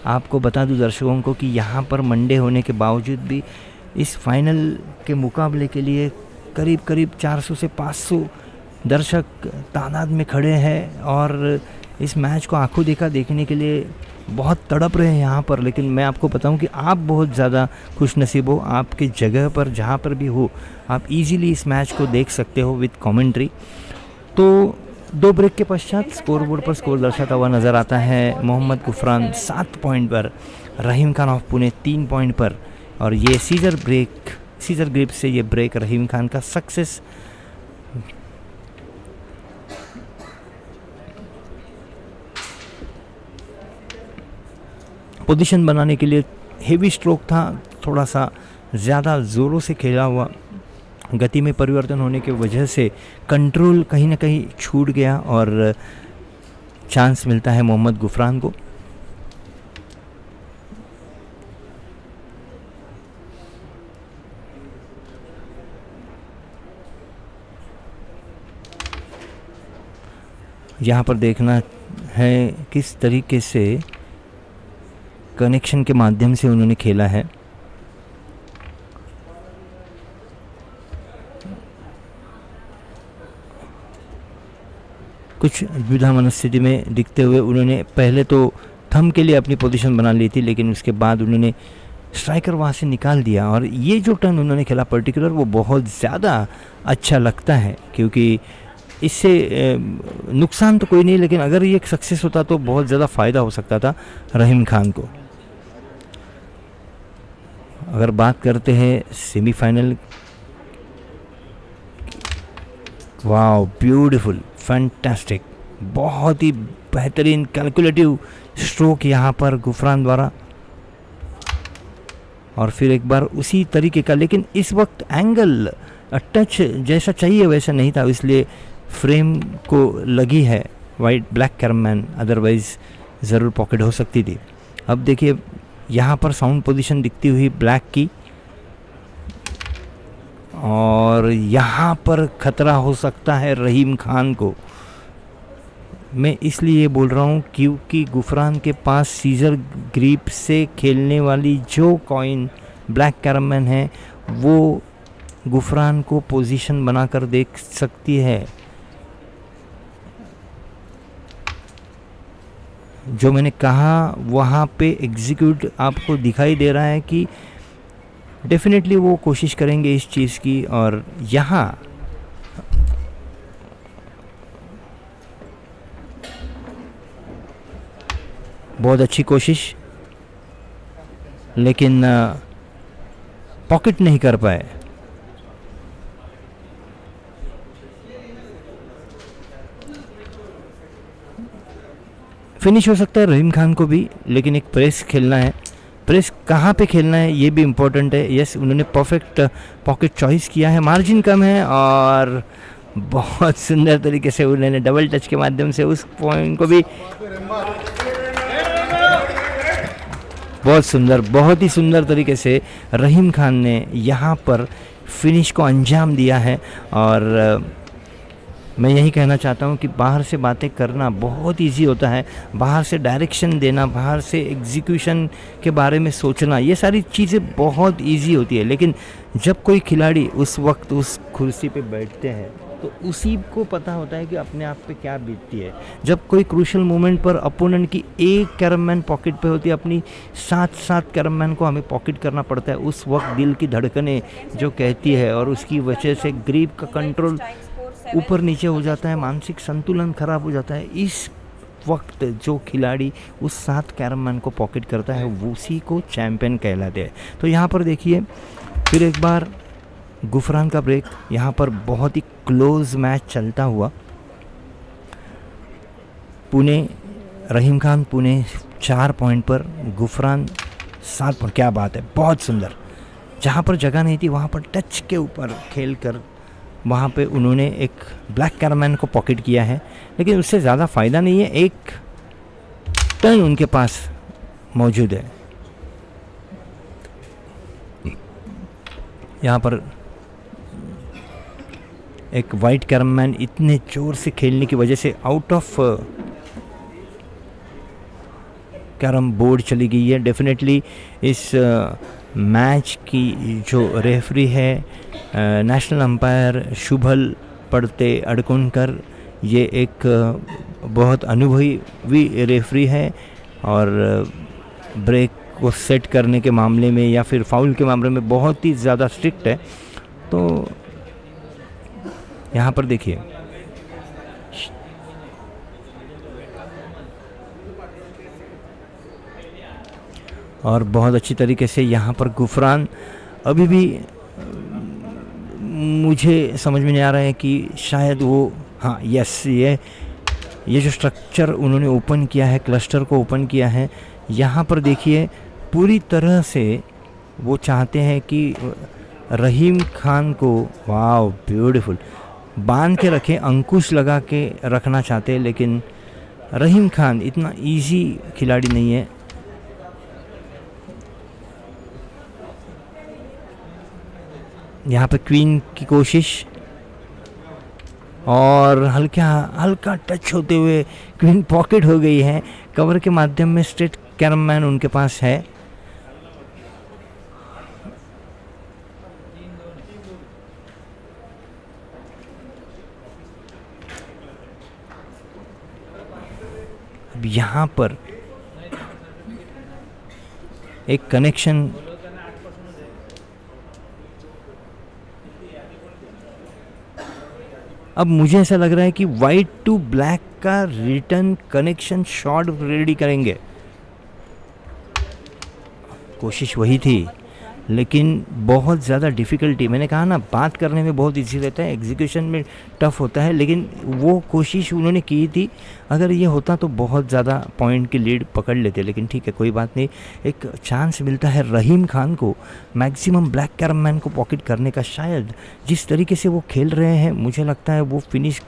आपको बता दूँ दर्शकों को कि यहाँ पर मंडे होने के बावजूद भी इस फाइनल के मुकाबले के लिए करीब करीब 400 से 500 दर्शक तादाद में खड़े हैं और इस मैच को आँखों देखा देखने के लिए बहुत तड़प रहे हैं यहाँ पर। लेकिन मैं आपको बताऊँ कि आप बहुत ज़्यादा खुश नसीब हो, आपके जगह पर, जहाँ पर भी हो, आप इजीली इस मैच को देख सकते हो विद कमेंट्री तो दो ब्रेक के पश्चात स्कोर बोर्ड पर स्कोर दर्शाता हुआ नज़र आता है मोहम्मद गुफरान सात पॉइंट पर, रहीम खान ऑफ़ पुणे तीन पॉइंट पर। और ये सीजर ब्रेक, सीजर ग्रिप से ये ब्रेक रहीम खान का सक्सेस। पोजीशन बनाने के लिए हेवी स्ट्रोक था, थोड़ा सा ज़्यादा ज़ोरों से खेला हुआ। गति में परिवर्तन होने की वजह से कंट्रोल कहीं ना कहीं छूट गया और चांस मिलता है मोहम्मद गुफरान को। यहाँ पर देखना है किस तरीके से कनेक्शन के माध्यम से उन्होंने खेला है। कुछ द्विधा मनस्थिति में दिखते हुए उन्होंने पहले तो थम के लिए अपनी पोजीशन बना ली थी, लेकिन उसके बाद उन्होंने स्ट्राइकर वहाँ से निकाल दिया। और ये जो टर्न उन्होंने खेला पर्टिकुलर वो बहुत ज़्यादा अच्छा लगता है, क्योंकि इससे नुकसान तो कोई नहीं, लेकिन अगर ये सक्सेस होता तो बहुत ज़्यादा फ़ायदा हो सकता था रहीम खान को। अगर बात करते हैं सेमीफाइनल वाह ब्यूटीफुल फैंटास्टिक बहुत ही बेहतरीन कैलकुलेटिव स्ट्रोक यहाँ पर गुफरान द्वारा। और फिर एक बार उसी तरीके का, लेकिन इस वक्त एंगल टच जैसा चाहिए वैसा नहीं था, इसलिए फ्रेम को लगी है white black carrom man otherwise ज़रूर पॉकेट हो सकती थी। अब देखिए, यहाँ पर साउंड पोजीशन दिखती हुई ब्लैक की। और यहाँ पर खतरा हो सकता है रहीम खान को। मैं इसलिए बोल रहा हूँ क्योंकि गुफरान के पास सीजर ग्रीप से खेलने वाली जो कॉइन ब्लैक कैरमैन है, वो गुफरान को पोजीशन बनाकर देख सकती है। जो मैंने कहा, वहाँ पे एग्जीक्यूट आपको दिखाई दे रहा है कि डेफिनेटली वो कोशिश करेंगे इस चीज़ की और यहाँ बहुत अच्छी कोशिश, लेकिन पॉकेट नहीं कर पाए। फिनिश हो सकता है रहीम खान को भी, लेकिन एक प्रेस खेलना है। प्रेस कहाँ पे खेलना है, ये भी इम्पोर्टेंट है। यस उन्होंने परफेक्ट पॉकेट चॉइस किया है। मार्जिन कम है और बहुत सुंदर तरीके से उन्होंने डबल टच के माध्यम से उस पॉइंट को भी बहुत सुंदर, बहुत ही सुंदर तरीके से रहीम खान ने यहाँ पर फिनिश को अंजाम दिया है और मैं यही कहना चाहता हूँ कि बाहर से बातें करना बहुत इजी होता है। बाहर से डायरेक्शन देना, बाहर से एग्जीक्यूशन के बारे में सोचना, ये सारी चीज़ें बहुत इजी होती है। लेकिन जब कोई खिलाड़ी उस वक्त उस कुर्सी पे बैठते हैं तो उसी को पता होता है कि अपने आप पे क्या बीतती है। जब कोई क्रूशल मोमेंट पर अपोनेंट की एक कैरमैन पॉकेट पे होती है, अपनी सात सात कैरमैन को हमें पॉकेट करना पड़ता है, उस वक्त दिल की धड़कने जो कहती है और उसकी वजह से ग्रीप का कंट्रोल ऊपर नीचे हो जाता है, मानसिक संतुलन खराब हो जाता है। इस वक्त जो खिलाड़ी उस सात कैरमैन को पॉकेट करता है उसी को चैम्पियन कहलाते हैं। तो यहाँ पर देखिए, फिर एक बार गुफरान का ब्रेक, यहाँ पर बहुत ही क्लोज मैच चलता हुआ। पुणे, रहीम खान पुणे चार पॉइंट पर, गुफरान सात पॉइंट, क्या बात है, बहुत सुंदर। जहाँ पर जगह नहीं थी, वहाँ पर टच के ऊपर खेल कर वहाँ पे उन्होंने एक ब्लैक कैरमैन को पॉकेट किया है, लेकिन उससे ज़्यादा फ़ायदा नहीं है, एक टर्न उनके पास मौजूद है। यहाँ पर एक वाइट कैरमैन इतने ज़ोर से खेलने की वजह से आउट ऑफ़ कैरम बोर्ड चली गई है। डेफिनेटली इस मैच की जो रेफरी है नेशनल अंपायर शुभल पड़ते अड़कुनकर ये एक बहुत अनुभवी रेफरी है और ब्रेक को सेट करने के मामले में या फिर फाउल के मामले में बहुत ही ज़्यादा स्ट्रिक्ट है। तो यहाँ पर देखिए। और बहुत अच्छी तरीके से यहाँ पर गुफरान। अभी भी, मुझे समझ में नहीं आ रहा है कि शायद वो हाँ यस ये ये जो स्ट्रक्चर उन्होंने ओपन किया है क्लस्टर को ओपन किया है, यहाँ पर देखिए, पूरी तरह से वो चाहते हैं कि रहीम खान को वाह ब्यूटीफुल बाँध के रखें, अंकुश लगा के रखना चाहते हैं, लेकिन रहीम खान इतना इजी खिलाड़ी नहीं है। यहाँ पे क्वीन की कोशिश। और हल्का हल्का टच होते हुए क्वीन पॉकेट हो गई है। कवर के माध्यम में स्ट्रेट कैरम मैन उनके पास है। अब यहाँ पर एक कनेक्शन अब मुझे ऐसा लग रहा है कि वाइट टू ब्लैक का रिटर्न कनेक्शन शॉर्ट रेडी करेंगे। कोशिश वही थी। लेकिन बहुत ज़्यादा डिफ़िकल्टी मैंने कहा ना, बात करने में बहुत इजी रहता है एग्जीक्यूशन में टफ होता है, लेकिन वो कोशिश उन्होंने की थी। अगर ये होता तो बहुत ज़्यादा पॉइंट की लीड पकड़ लेते, लेकिन ठीक है, कोई बात नहीं। एक चांस मिलता है रहीम खान को मैक्सिमम ब्लैक कैरमैन को पॉकेट करने का। शायद जिस तरीके से वो खेल रहे हैं, मुझे लगता है वो फिनिश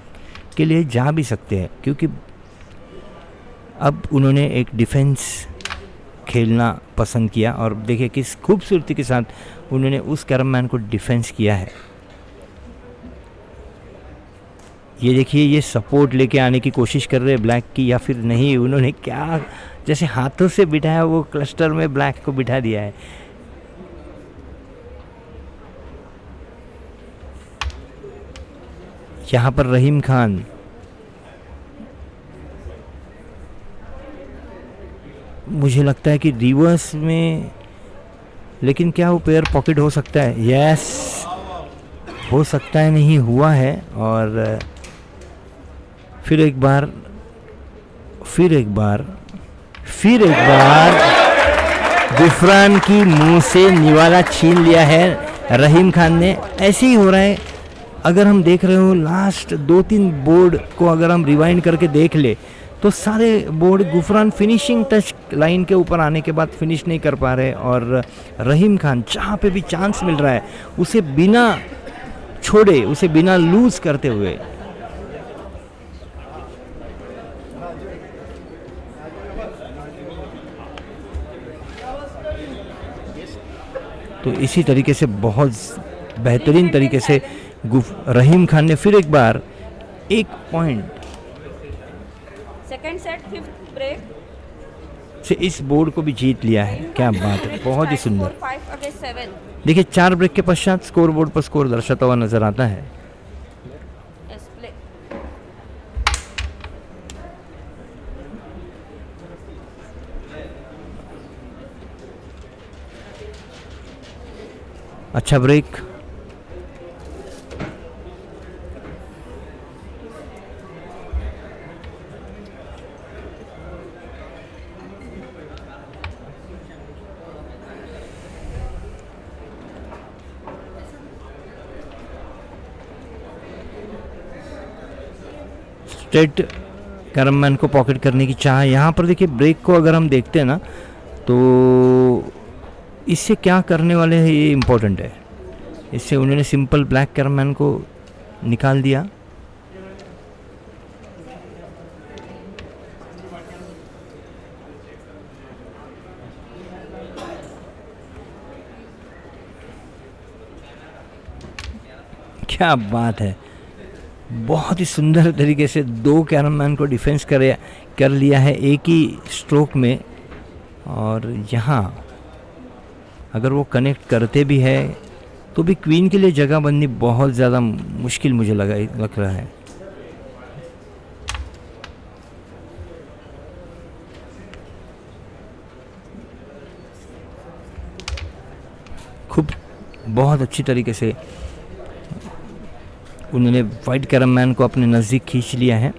के लिए जा भी सकते हैं, क्योंकि अब उन्होंने एक डिफेंस खेलना पसंद किया और देखिए किस खूबसूरती के साथ उन्होंने उस कैरमैन को डिफेंस किया है। ये देखिए, ये सपोर्ट लेके आने की कोशिश कर रहे हैं ब्लैक की या फिर नहीं, उन्होंने क्या जैसे हाथों से बिठाया, वो क्लस्टर में ब्लैक को बिठा दिया है। यहाँ पर रहीम खान मुझे लगता है कि रिवर्स में, लेकिन क्या वो पेयर पॉकेट हो सकता है? यस हो सकता है नहीं, हुआ है और, फिर एक बार, फिर एक बार, फिर एक बार, गुफरान की मुँह से निवाला छीन लिया है। रहीम खान ने, ऐसे ही हो रहा है। अगर हम देख रहे हो लास्ट दो तीन बोर्ड को अगर हम रिवाइंड करके देख ले तो सारे board Gufran finishing touch line के ऊपर आने के बाद फिनिश नहीं कर पा रहे और रहीम खान, जहाँ पे भी चांस मिल रहा है, उसे बिना छोड़े, उसे बिना लूज करते हुए। तो इसी तरीके से, बहुत बेहतरीन तरीके से रहीम खान ने फिर एक बार एक point second set fifth break से इस बोर्ड को भी जीत लिया है। क्या बात है बहुत ही सुंदर। देखिए चार ब्रेक के पश्चात स्कोर बोर्ड पर स्कोर दर्शाता हुआ नज़र आता है। अच्छा ब्रेक स्ट्रेट करममैन को पॉकेट करने की चाह यहाँ पर देखिए ब्रेक को अगर हम देखते हैं ना तो इससे क्या करने वाले हैं ये इम्पोर्टेंट है इससे उन्होंने सिंपल ब्लैक कैरमैन को निकाल दिया क्या बात है बहुत ही सुंदर तरीके से दो कैरमैन को डिफेंस करे, कर लिया है एक ही स्ट्रोक में। और यहाँ, अगर वो कनेक्ट करते भी है तो भी क्वीन के लिए जगह बननी बहुत ज़्यादा मुश्किल मुझे लगा, लग रहा है। खूब, बहुत अच्छी तरीके से उन्होंने वाइट कैरामैन को अपने नज़दीक खींच लिया है।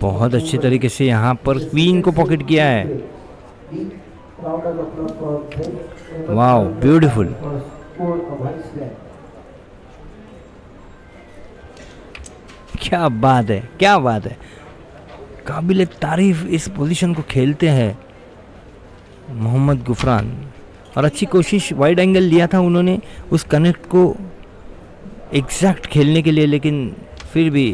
बहुत अच्छे तरीके से यहाँ पर क्वीन को पॉकेट किया है। वाओ ब्यूटीफुल क्या बात है, क्या बात है। काबिल तारीफ़ इस पोजीशन को खेलते हैं मोहम्मद गुफरान। और अच्छी कोशिश वाइड एंगल लिया था उन्होंने उस कनेक्ट को एग्जैक्ट खेलने के लिए, लेकिन फिर भी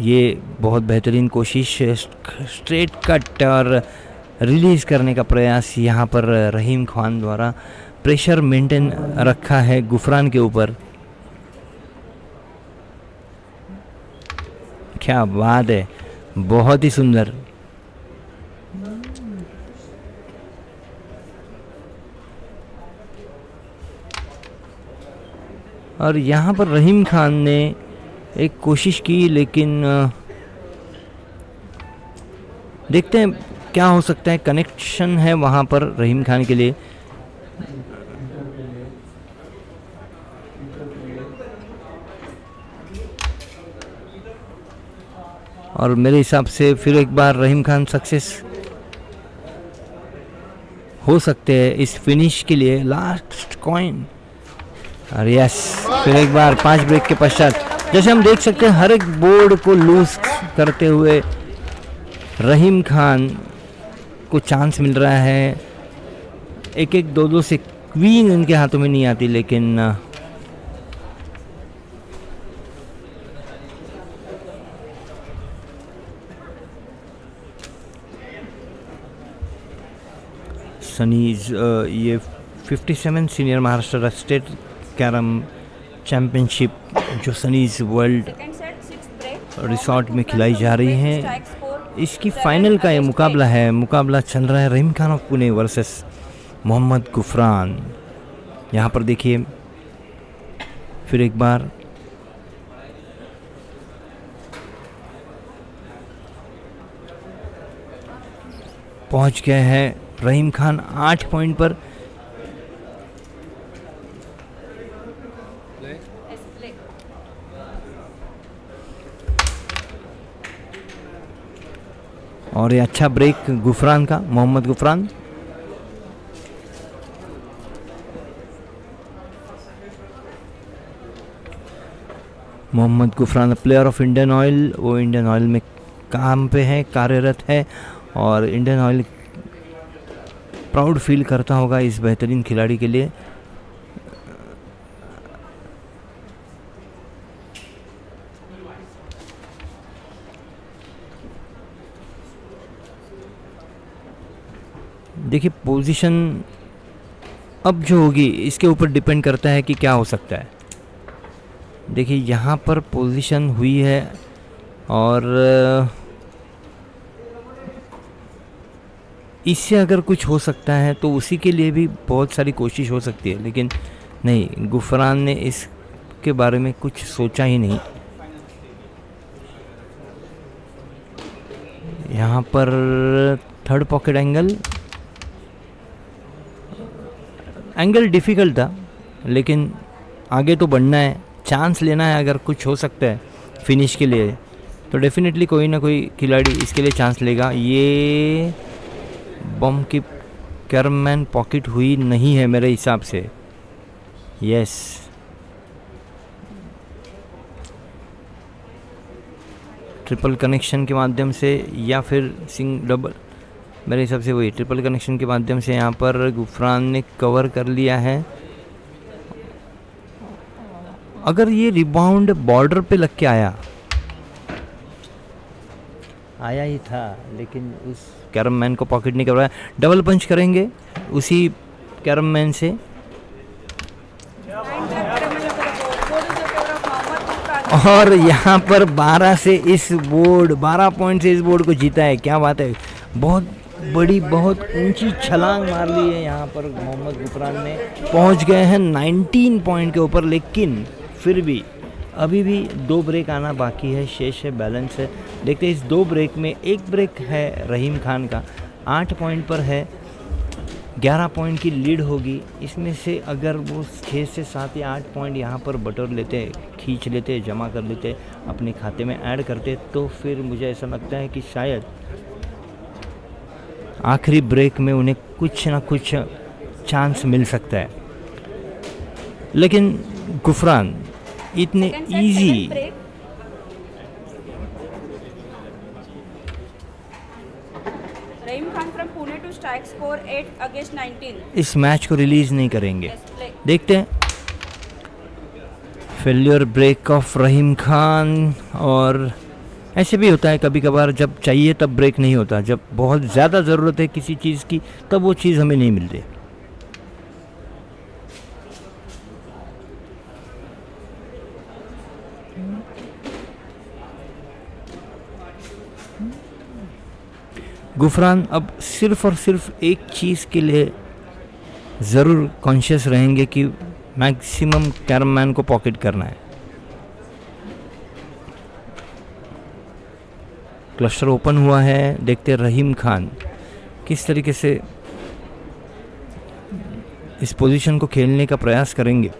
ये बहुत बेहतरीन कोशिश स्ट्रेट कट और रिलीज़ करने का प्रयास यहाँ पर रहीम खान द्वारा प्रेशर मेंटेन रखा है गुफरान के ऊपर। क्या बात है, बहुत ही सुंदर। और यहाँ पर रहीम खान ने एक कोशिश की, लेकिन देखते हैं क्या हो सकता है। कनेक्शन है वहाँ पर रहीम खान के लिए। और मेरे हिसाब से फिर एक बार रहीम खान सक्सेस हो सकते हैं इस फिनिश के लिए। लास्ट कॉइन और यस फिर एक बार पाँच ब्रेक के पश्चात, जैसे हम देख सकते हैं, हर एक बोर्ड को लूज करते हुए रहीम खान को चांस मिल रहा है। एक एक दो दो से क्वीन इनके हाथों में नहीं आती, लेकिन सनीज अ, ये 57 senior Maharashtra state carrom championship जो सनीज वर्ल्ड रिसोर्ट में खिलाई जा रही है। इसकी फाइनल का ये मुकाबला है। मुकाबला चल रहा है रहीम खान ऑफ़ पुणे वर्सेस मोहम्मद गुफरान। यहाँ पर देखिए फिर एक बार। पहुँच गए हैं रहीम खान आठ पॉइंट पर। और ये अच्छा ब्रेक गुफरान का, Mohammad Gufran. Mohammad Gufran player of Indian Oil वो इंडियन ऑयल में काम पे है, कार्यरत है और इंडियन ऑयल प्राउड फील करता होगा इस बेहतरीन खिलाड़ी के लिए। देखिए पोजीशन अब जो होगी, इसके ऊपर डिपेंड करता है कि क्या हो सकता है। देखिए, यहाँ पर पोजीशन हुई है और अ, इससे अगर कुछ हो सकता है तो उसी के लिए भी बहुत सारी कोशिश हो सकती है, लेकिन नहीं, गुफरान ने इसके बारे में कुछ सोचा ही नहीं। यहाँ पर third pocket angle. Angle difficult था, लेकिन आगे तो बढ़ना है, चांस लेना है अगर कुछ हो सकता है फिनिश के लिए। तो डेफिनेटली कोई ना कोई खिलाड़ी इसके लिए चांस लेगा। ये बम की कैरमैन पॉकेट हुई नहीं है मेरे हिसाब से। यस ट्रिपल कनेक्शन के माध्यम से या फिर सिंग डबल, मेरे हिसाब से वही, ट्रिपल कनेक्शन के माध्यम से यहाँ पर गुफरान ने कवर कर लिया है। अगर ये रिबाउंड बॉर्डर पे लग के आया आया ही था, लेकिन उस कैरम मैन को पॉकेट नहीं करवाया। डबल पंच करेंगे उसी कैरम मैन से। और यहाँ पर 12 से इस बोर्ड 12 पॉइंट से इस बोर्ड को जीता है। क्या बात है? बहुत बड़ी, बहुत ऊँची छलांग मार ली है यहाँ पर मोहम्मद गुफरान ने। पहुँच गए हैं 19 पॉइंट के ऊपर, लेकिन फिर भी अभी भी दो ब्रेक आना बाकी है, शेष है बैलेंस है। देखते हैं इस दो ब्रेक में एक ब्रेक है रहीम खान का, आठ पॉइंट पर है, ग्यारह पॉइंट की लीड होगी। इसमें से अगर वो छः से सात या आठ पॉइंट यहाँ पर बटोर लेते खींच लेते जमा कर लेते अपने खाते में ऐड करते तो फिर मुझे ऐसा लगता है कि शायद आखिरी ब्रेक में उन्हें कुछ ना कुछ चांस मिल सकता है। लेकिन गुफरान इतने easy Rahim Khan from Pune to strike score 8 against 19. इस मैच को रिलीज़ नहीं करेंगे। देखते हैं। Failure break of Rahim Khan और ऐसे भी होता है कभी कभार जब चाहिए तब ब्रेक नहीं होता। जब बहुत ज़्यादा ज़रूरत है किसी चीज़ की तब वो चीज़ हमें नहीं मिलती। गुफरान, अब सिर्फ़ और सिर्फ़ एक चीज़ के लिए ज़रूर कॉन्शियस रहेंगे कि मैक्सिमम कैरमैन को पॉकेट करना है। क्लस्टर ओपन हुआ है, देखते रहीम खान किस तरीके से इस पोजीशन को खेलने का प्रयास करेंगे।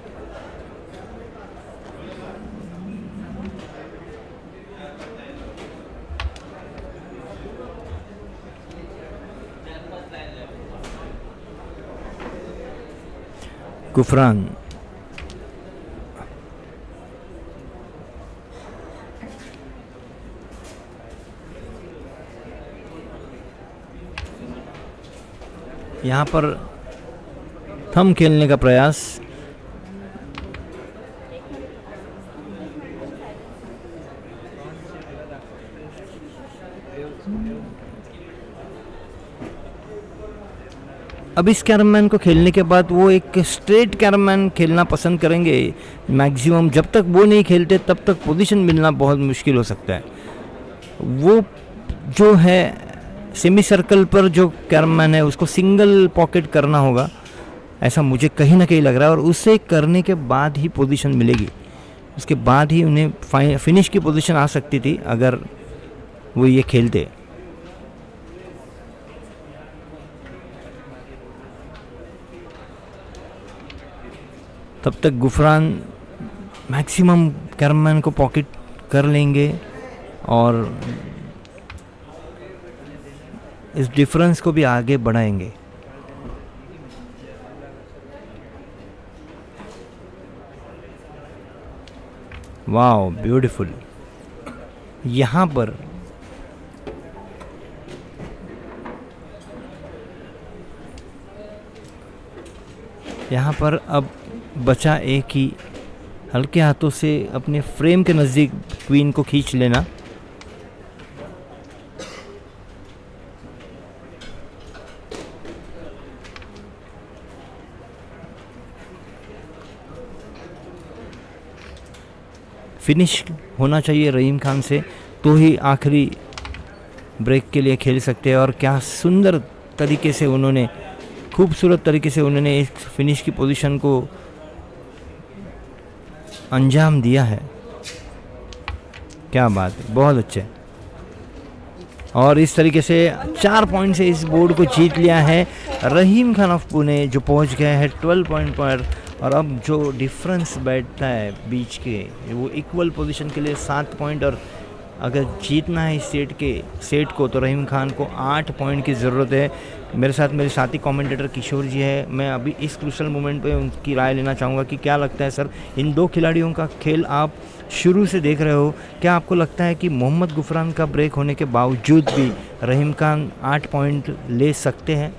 गुफरान यहाँ पर थम खेलने का प्रयास अब इस कैरमैन को खेलने के बाद वो एक स्ट्रेट कैरमैन खेलना पसंद करेंगे। मैक्सिमम जब तक वो नहीं खेलते, तब तक पोजीशन मिलना बहुत मुश्किल हो सकता है। वो जो है सेमी सर्कल पर जो कैरमैन है, उसको सिंगल पॉकेट करना होगा। ऐसा मुझे कहीं ना कहीं लग रहा है और उसे करने के बाद ही पोजीशन मिलेगी। उसके बाद ही उन्हें फिनिश की पोजीशन आ सकती थी अगर वो ये खेलते। तब तक गुफरान मैक्सिमम कैरमैन को पॉकेट कर लेंगे और इस डिफरेंस को भी आगे बढ़ाएँगे। Wow, beautiful. यहाँ पर यहाँ पर अब बचा एक ही। हल्के हाथों से अपने फ्रेम के नज़दीक क्वीन को खींच लेना। फिनिश होना चाहिए रहीम खान से। तो ही आखिरी ब्रेक के लिए खेल सकते हैं और क्या सुंदर तरीके से उन्होंने, खूबसूरत तरीके से उन्होंने इस फिनिश की पोजीशन को अंजाम दिया है। क्या बात है, बहुत अच्छे। और इस तरीके से चार पॉइंट से इस बोर्ड को जीत लिया है रहीम खान ऑफ़ पुणे, जो पहुँच गए हैं ट्वेल्व पॉइंट पर। और अब जो डिफरेंस बैठता है बीच के, वो इक्वल पोजीशन के लिए सात पॉइंट और अगर जीतना है इस सेट के सेट को तो रहीम खान को आठ पॉइंट की ज़रूरत है। मेरे साथ मेरे साथी कमेंटेटर किशोर जी है। मैं अभी इस क्रूशल मोमेंट पे उनकी राय लेना चाहूँगा कि क्या लगता है सर इन दो खिलाड़ियों का खेल आप शुरू से देख रहे हो? क्या आपको लगता है कि मोहम्मद गुफरान का ब्रेक होने के बावजूद भी रहीम खान आठ पॉइंट ले सकते हैं?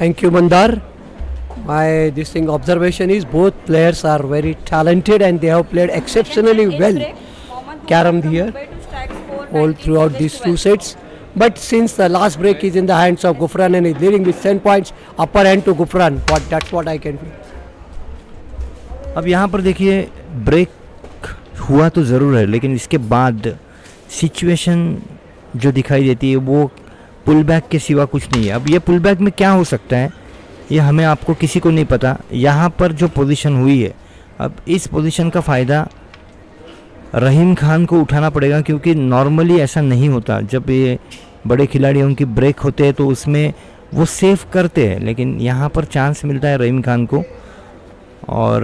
Thank you Mandar my this thing observation is both players are very talented and they have played exceptionally well carrom there all throughout this two sets But since the last break is in the hands of Gufran and is leading with 10 points, upper hand to Gufran. What that's what I can feel. अब यहाँ पर देखिए break हुआ तो ज़रूर है लेकिन इसके बाद सिचुएशन जो दिखाई देती है वो पुल बैक के सिवा कुछ नहीं है अब ये पुल बैक में क्या हो सकता है ये हमें आपको किसी को नहीं पता यहाँ पर जो पोजीशन हुई है अब इस पोजीशन का फ़ायदा रहीम खान को उठाना पड़ेगा क्योंकि नॉर्मली ऐसा नहीं होता। जब ये बड़े खिलाड़ियों की ब्रेक होते हैं तो उसमें वो सेफ़ करते हैं, लेकिन यहाँ पर चांस मिलता है रहीम खान को। और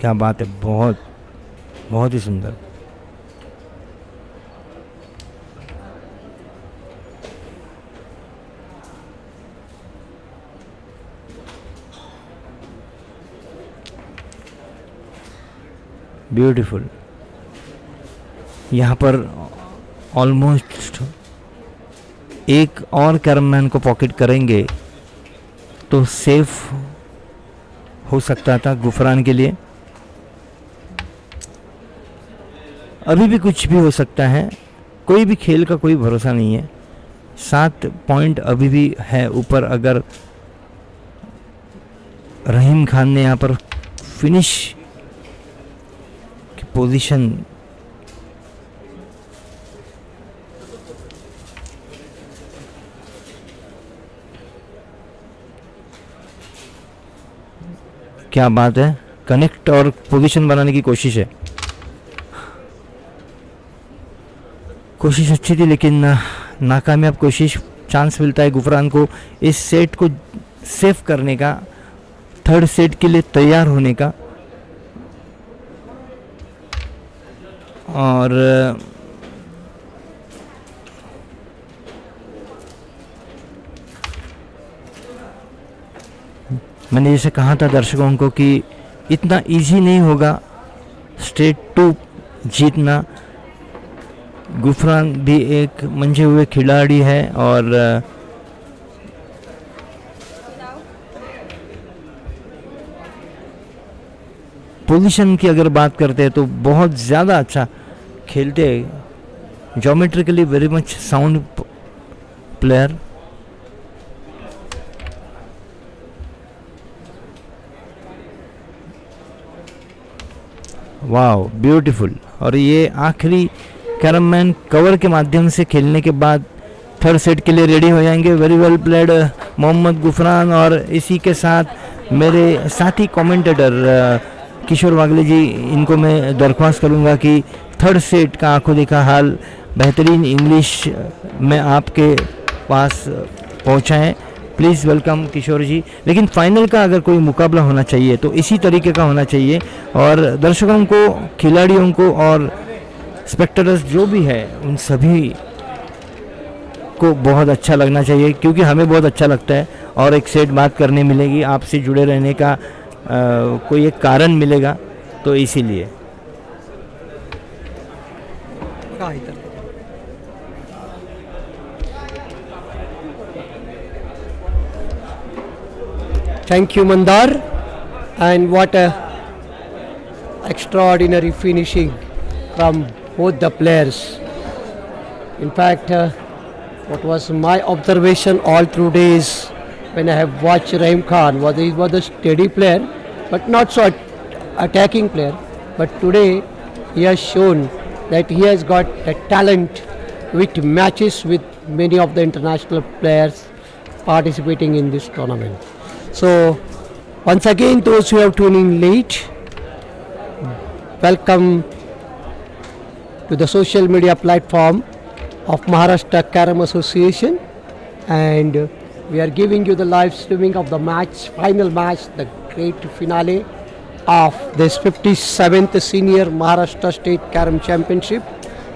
क्या बात है, बहुत बहुत ही सुंदर। ब्यूटीफुल यहाँ पर ऑलमोस्ट एक और कैरमैन को पॉकेट करेंगे तो सेफ़ हो सकता था गुफरान के लिए। अभी भी कुछ भी हो सकता है, कोई भी खेल का कोई भरोसा नहीं है। सात पॉइंट अभी भी है ऊपर, अगर रहीम खान ने यहाँ पर फिनिश की पोजीशन क्या बात है? कनेक्ट और पोजीशन बनाने की कोशिश है। कोशिश अच्छी थी, लेकिन नाकामयाब कोशिश चांस मिलता है गुफरान को इस सेट को सेव करने का थर्ड सेट के लिए तैयार होने का। और मैंने जैसे कहा था दर्शकों को कि इतना इजी नहीं होगा स्टेट टू जीतना। गुफरान भी एक मंझे हुए खिलाड़ी है और पोजीशन की अगर बात करते हैं तो बहुत ज़्यादा अच्छा खेलते geometrically very much sound player वाह ब्यूटीफुल और ये आखिरी कैरम मैन कवर के माध्यम से खेलने के बाद थर्ड सेट के लिए रेडी हो जाएँगे। Very well played Mohammad Gufran और इसी के साथ मेरे साथी कमेंटेटर किशोर वागले जी, इनको मैं दरख्वास्त करूँगा कि थर्ड सेट का आँखों देखा हाल बेहतरीन इंग्लिश में आपके पास पहुंचाएँ। प्लीज़ वेलकम किशोर जी। लेकिन फाइनल का अगर कोई मुकाबला होना चाहिए तो इसी तरीके का होना चाहिए। और दर्शकों को, खिलाड़ियों को और स्पेक्टरस जो भी है उन सभी को बहुत अच्छा लगना चाहिए क्योंकि हमें बहुत अच्छा लगता है और एक सेट बात करने मिलेगी आपसे जुड़े रहने का आ, कोई एक कारण मिलेगा तो इसीलिए इधर Thank you, Mandar. And what a extraordinary finishing from both the players. In fact, uh, what was my observation all through days when I have watched Rahim Khan was he was a steady player, but not so at- attacking player. But today he has shown that he has got a talent which matches with many of the international players participating in this tournament. So, once again, those who have tuned in late, welcome to the social media platform of Maharashtra Carrom Association, and we are giving you the live streaming of the match, final match, the great finale of this 57th Senior Maharashtra State Carrom Championship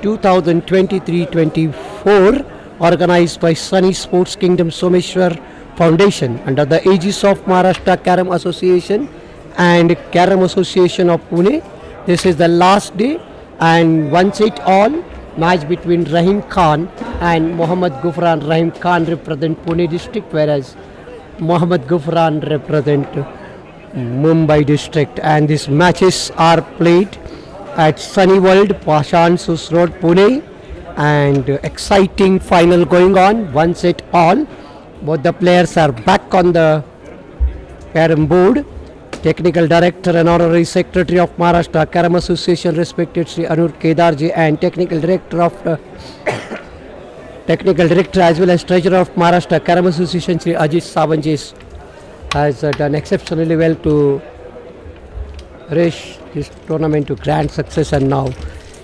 2023-24 organized by Sunny Sports Kingdom Someshwar Foundation under the aegis of Maharashtra Carrom Association and Carrom Association of Pune. This is the last day and once it all match between Rahim Khan and Mohammad Gufran. Rahim Khan represent Pune district whereas Mohammad Gufran represent Mumbai district. And these matches are played at Sunny World, Pashan Sus Road, Pune. And exciting final going on. One set all both the players are back on the carrom board technical director and honorary secretary of Maharashtra Carrom Association respected Sri Anur Kedarji and technical director of the technical director as well as treasurer of Maharashtra Carrom Association Sri Ajit Savanji has uh, done exceptionally well to raise this tournament to grand success. And now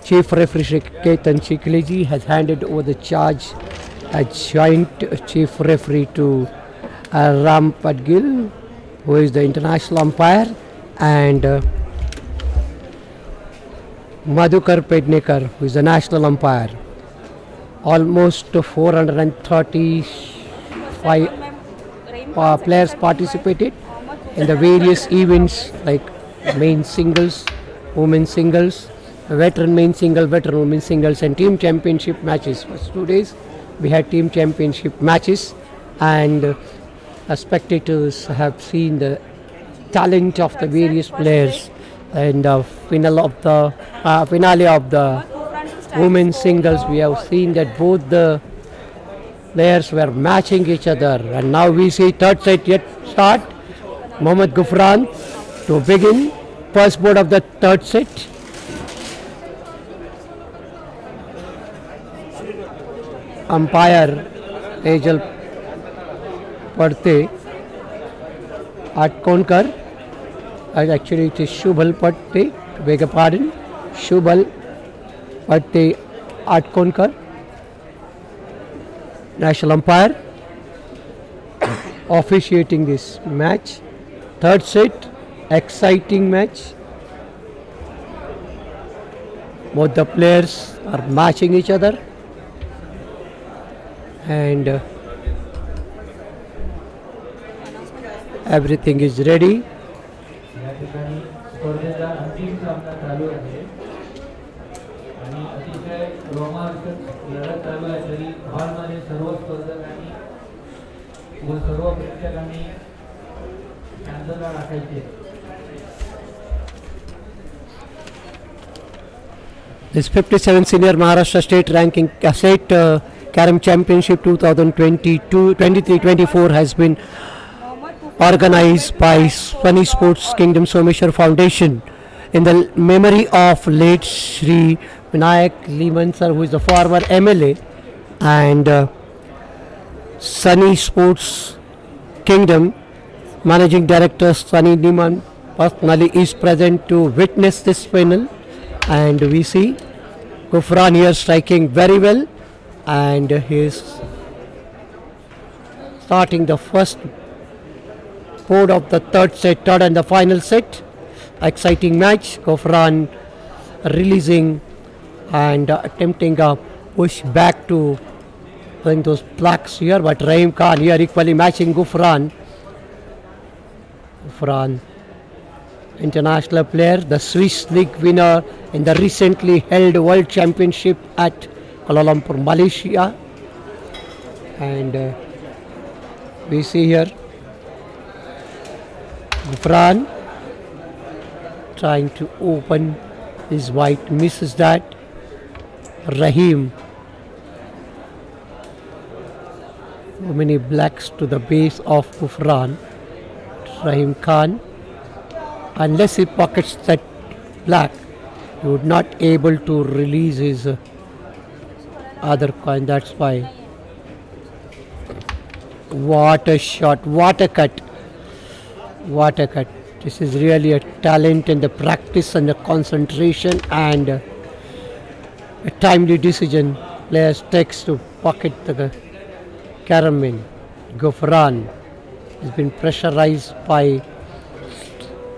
Chief Referee Shri Ketan Chikleji has handed over the charge as joint Chief Referee to uh, Ram Padgil who is the international umpire and uh, Madhukar Pednekar who is the national umpire. Almost 435 uh, players participated in the various events like main singles, women singles, veteran main single, veteran women singles and team championship matches. For two days we had team championship matches and uh, spectators have seen the talent of the various players and the final of the uh, finale of the women's singles we have seen that both the players were matching each other. And now we see third set yet start. Mohammad Gufran to begin. First board of the third set. Umpire Angel पढ़ते आठ actually it Shubhal पढ़ते वेग pardon Shubhal Padhte आठ national umpire officiating this match third set exciting match both the players are matching each other and everything is ready. This 57th senior Maharashtra state ranking uh, state uh, Carrom championship 2022 23 24 has been organized by Sunny Sports Kingdom Someshwar Foundation. In the memory of late Sri Vinayak Nimhan sir who is the former MLA and uh, Sunny Sports Kingdom Managing Director Sunny Nimhan personally is present to witness this final. And we see Gufran here striking very well and he is starting the first board of the third set, third and the final set. Exciting match. Gufran releasing and uh, attempting a push back to bring those blacks here, but Rahim Khan here equally matching Gufran. Gufran, international player, the Swiss League winner in the recently held World Championship at Kuala Lumpur, Malaysia. And uh, we see here Gufran trying to open his white, misses that. Rahim. So many blacks to the base of Gufran. Rahim Khan. Unless he pockets that black, he would not able to release his uh, other coin. That's why. What a shot! What a cut! What a cut! This is really a talent and the practice and the concentration and a timely decision players takes to pocket the Karamin. Gufran has been pressurized by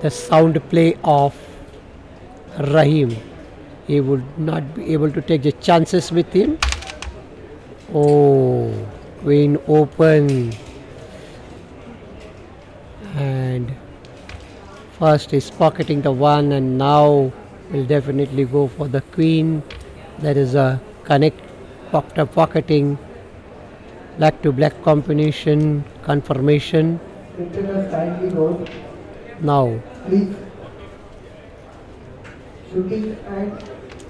the sound play of Rahim. He would not be able to take the chances with him. Oh, Queen open. And first is pocketing the one and now will definitely go for the queen. There is a connect pocket pocketing black to black combination confirmation Cricketers kindly note, now please. Shooting and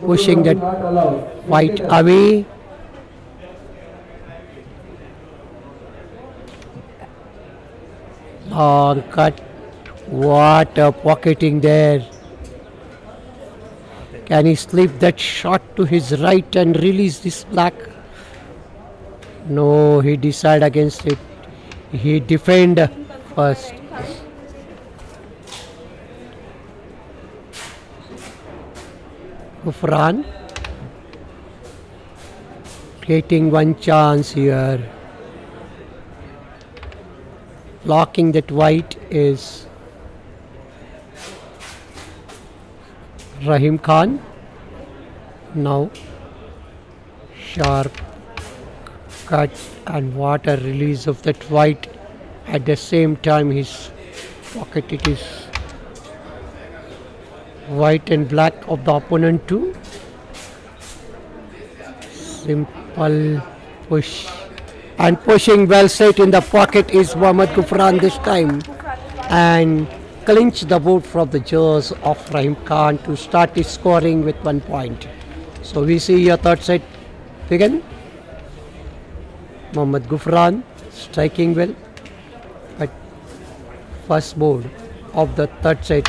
Pushing that photography not allowed. white away long cut what a pocketing there. Can he slip that shot to his right and release this black? No he decide against it. He defend first. Gufran getting one chance here. Blocking that white is Rahim Khan. Now sharp cut and water release of that white. At the same time his pocket it is white and black of the opponent too. Simple push. And pushing well set in the pocket is Mohammad Gufran this time. And clinch the board from the jaws of Rahim Khan to start his scoring with one point. So we see your third set begin. Mohammad Gufran striking well. But first board of the third set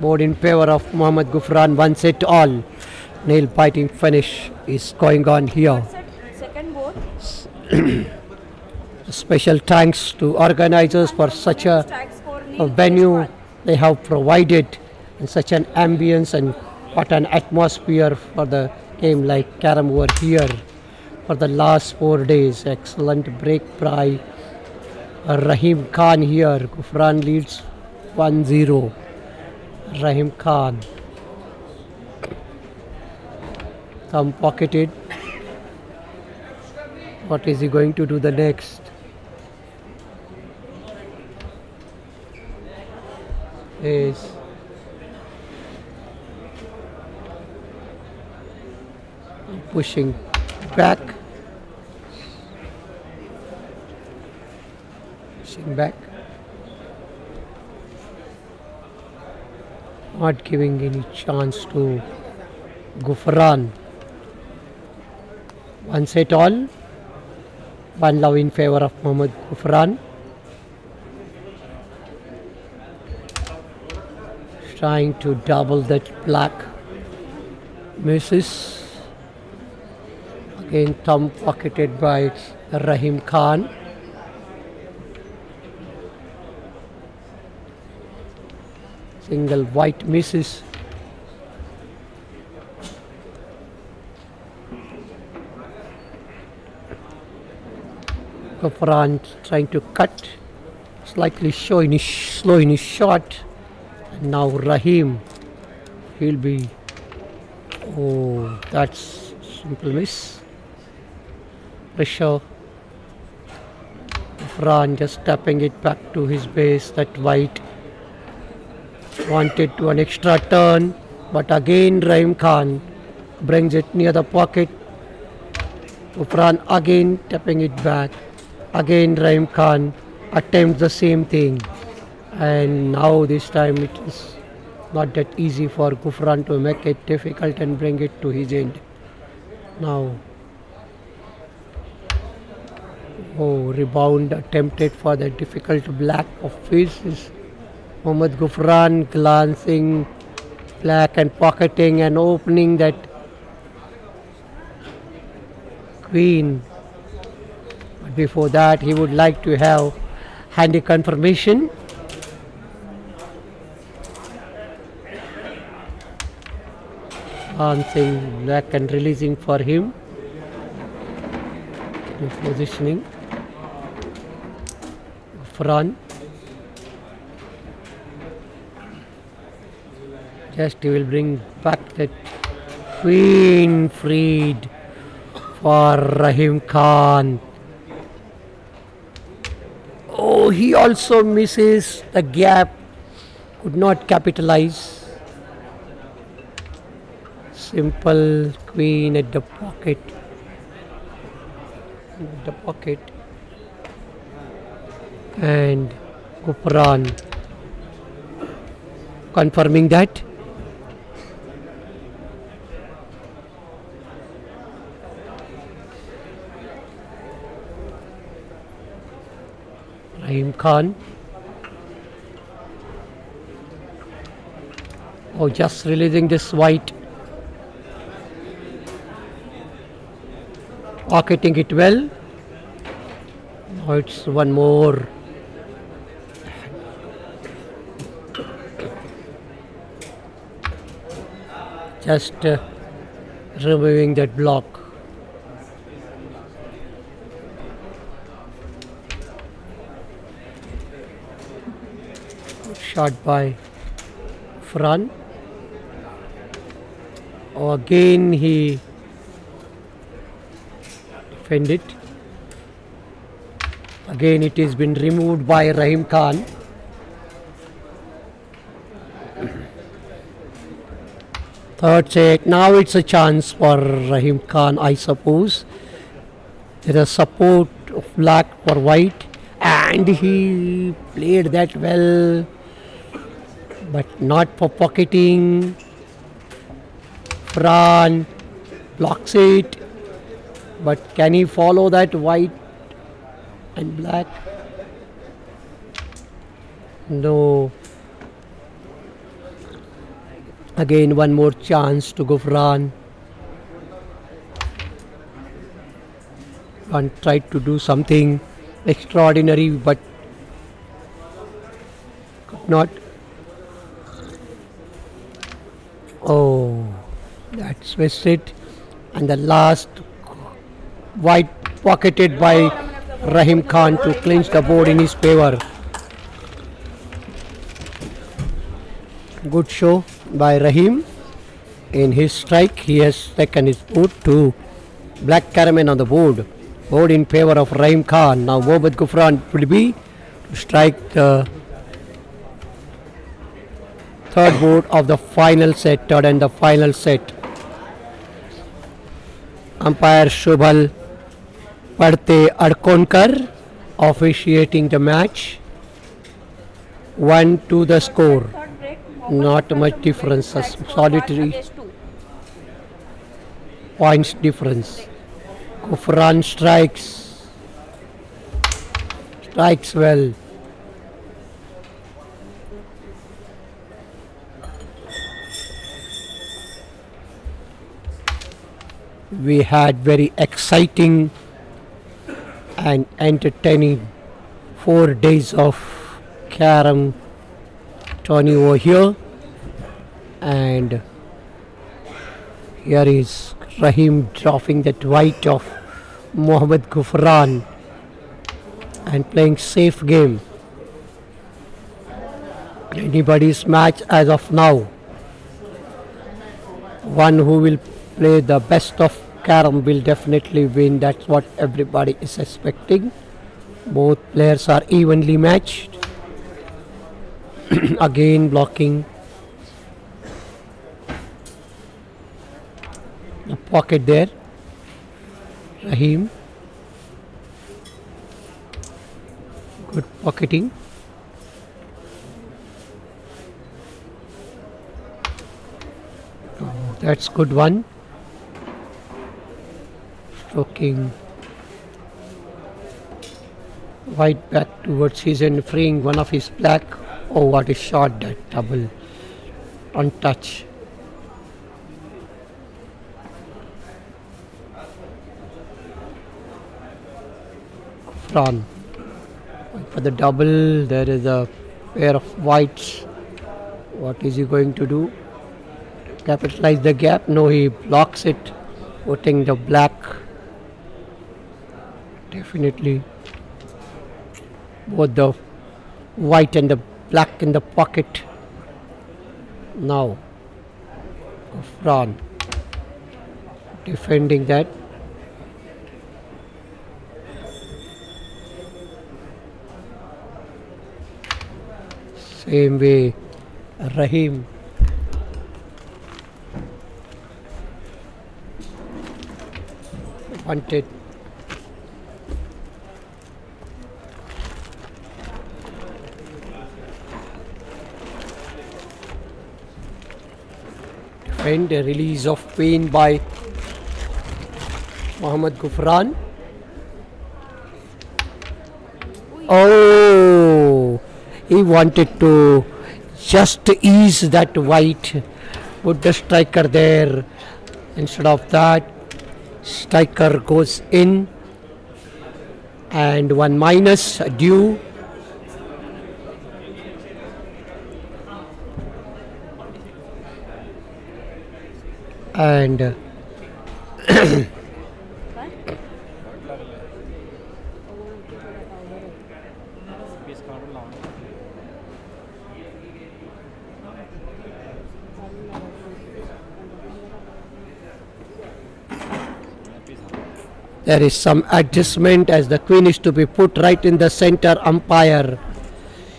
board in favor of Mohammad Gufran, one set all. Nail biting finish is going on here. Special thanks to organizers for such a, a venue they have provided and such an ambience and what an atmosphere for the game like Carrom over here for the last four days. Excellent break by Rahim Khan here. Gufran leads 1-0. Rahim Khan. Thumb pocketed. What is he going to do the next? Is pushing back. Pushing back. Not giving any chance to Gufran. once set all. One love in favor of Mohammad Gufran. Trying to double that black. Misses. Again, thumb pocketed by Rahim Khan. Single white misses. Gufran trying to cut, slightly slow in his, slow in his shot. And now Rahim, he'll be, oh, that's simple miss. Pressure. Gufran just tapping it back to his base, that white. Wanted to an extra turn, but again Rahim Khan brings it near the pocket. Gufran again tapping it back. Again Rahim Khan attempts the same thing. And now this time it is not that easy for Gufran to make it difficult and bring it to his end. Now, oh, rebound attempted for the difficult black of his is Gufran glancing black and pocketing and opening that queen. Before that, he would like to have handy confirmation. Dancing back and releasing for him. Positioning. Front. Just he will bring back that queen freed for Rahim Khan. Oh, he also misses the gap, could not capitalize. Simple queen at the pocket. The pocket. And Gufran confirming that. Rahim Khan. Oh, just releasing this white. Pocketing it well. Now it's one more. Just uh, removing that block. Shot by Fran. Again he defended. Again it has been removed by Rahim Khan. Third set. Now it's a chance for Rahim Khan, I suppose. There is support of black for white, and he played that well but not for pocketing. Fran blocks it, but can he follow that white and black? No. Again, one more chance to go for Fran. And tried to do something extraordinary, but could not. Oh, wasted. And the last white pocketed by Rahim Khan to clinch the board in his favor. Good show by Rahim. In his strike, he has taken his board to Black Caraman on the board. Board in favor of Rahim Khan. Now Mohammad Gufran will be to strike the third board of the final set, third and the final set. Umpire Shubhal Padhte Adkonkar officiating the match one two the score not much difference solitary points difference Gufran strikes strikes wealth We had very exciting and entertaining four days of carrom Tony over here and here is Rahim dropping that white of Mohammad Gufran and playing safe game. Anybody's match as of now. One who will play the best of carrom will definitely win. That's what everybody is expecting. Both players are evenly matched. Again blocking the pocket there. Rahim. Good pocketing. Oh, that's good one. Stroking white back towards his end, freeing one of his black. Oh, what a shot that double on touch. Fran. For the double, there is a pair of whites. What is he going to do? Capitalize the gap? No, he blocks it, putting the black. Definitely both the white and the black in the pocket. Now, Fran defending that. Same way, Rahim. Wanted. Defend a release of pain by Mohammad Gufran. Oh, he wanted to just ease that white, put the striker there. Instead of that, striker goes in and one minus due. And There is some adjustment as the queen is to be put right in the center umpire.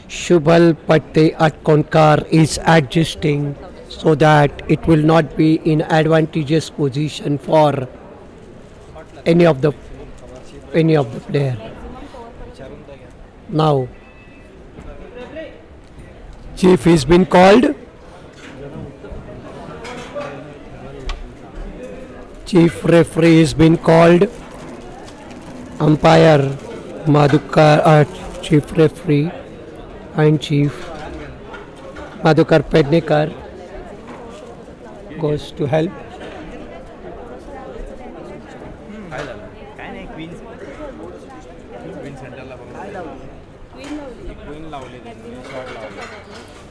Shubal Patte Atkonkar is adjusting so that it will not be in advantageous position for any of the any of the player. Now chief has been called. Chief referee has been called umpire Madhukar, uh, chief referee and chief Madhukar Pednekar goes to help.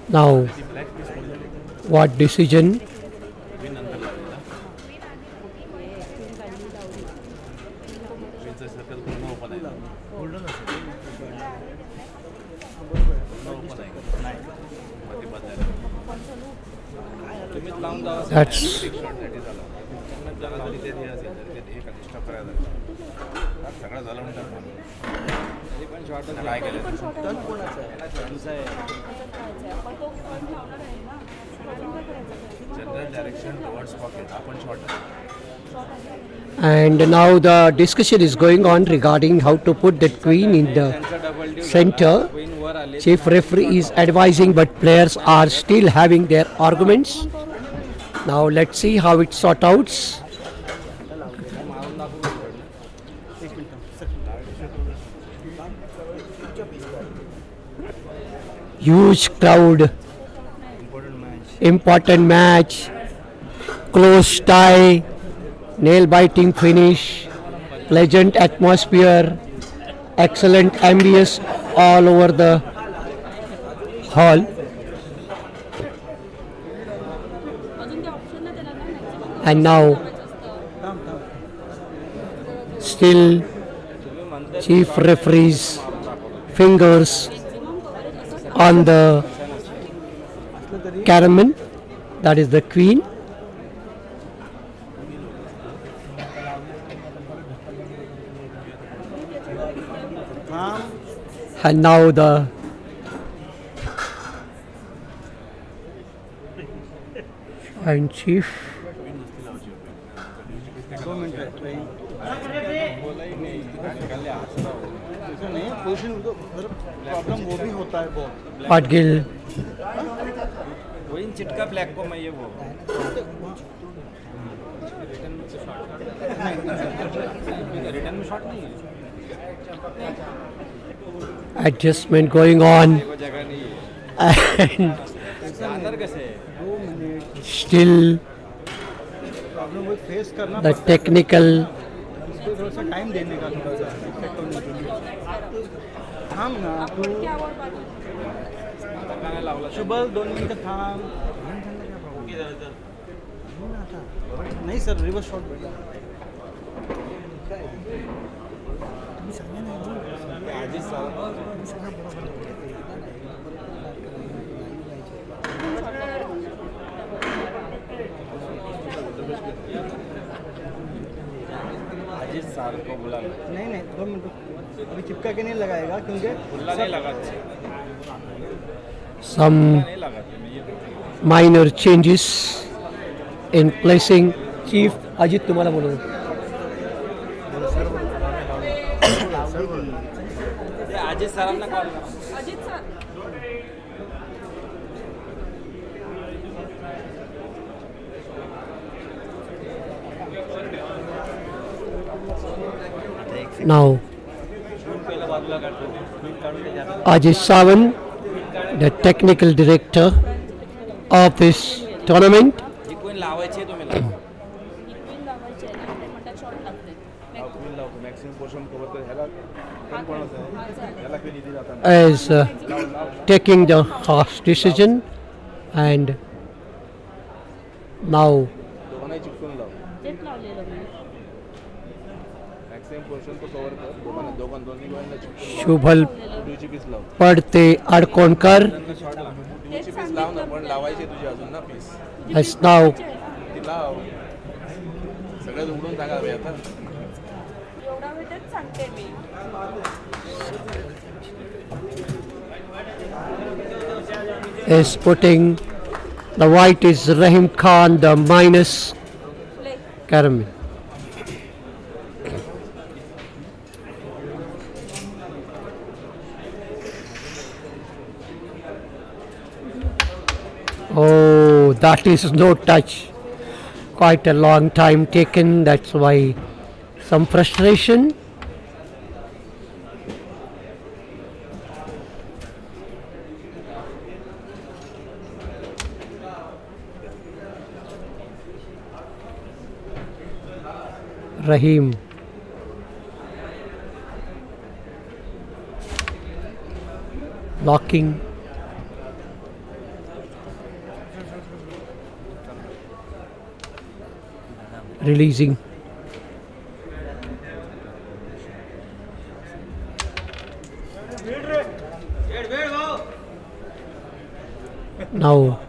Now, what decision? That's and now the discussion is going on regarding how to put that queen in the center. Chief referee is advising, but players are still having their arguments. Now let's see how it sort out. Huge crowd. Important match. Close tie. Nail biting finish. Pleasant atmosphere. Excellent ambience all over the hall. And now still chief referee's fingers on the caramel that is the queen. And now the and chief होता है वो। पाटगिल चिटका black को मैं ये वो। Return में shot नहीं है। Adjustment going on and still the technical time देने का थोड़ा सा हम ना शुभल दोन मिनिटं थांब. नाही सर रिवर्स शॉट अजीत सार को बुला नहीं नहीं दो मिनट. अभी चिपका के नहीं लगाएगा क्योंकि बुला नहीं लगाते. some नहीं लगाते मैं ये minor changes in placing chief Ajit तुम्हाला बोलवतो ते अजीत सरांना कॉल करा अजित सर now पहिलं बाजूला काढतो क्विक काढून ते जास्त Ajit Sawant the technical director of this tournament जी कोण लावायची आहे तुम्ही लावा इक्विन लावायचे आहे ना ते म्हणतात शॉर्ट लागते क्वीन लावतो मॅक्सिमम पोर्शन कव्हर कर ह्याला कोण कोणाचं आहे ह्याला क्वीन इथे जाताना is uh, taking the harsh decision and now दोघांनाही चिपकून लाव तेच लावलेलं मी मॅक्सिमम पोर्शन तो कव्हर कर दोघांना दोघां दोन्ही गोळ्यांना चिपकून शुभल टूची पीस लाव पडते आडकोणकर is putting the white is Rahim Khan the minus Karamil Oh, that is no touch. Quite a long time taken, that's why some frustration. Rahim. Locking. Releasing. Now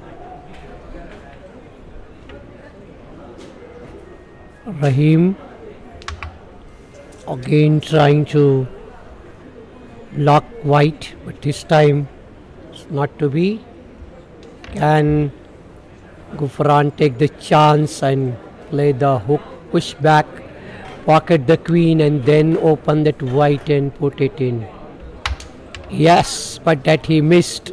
Rahim again trying to lock white, but this time it's not to be. Can Gufran take the chance and play the hook, push back, pocket the queen, and then open that white and put it in? Yes, but that he missed.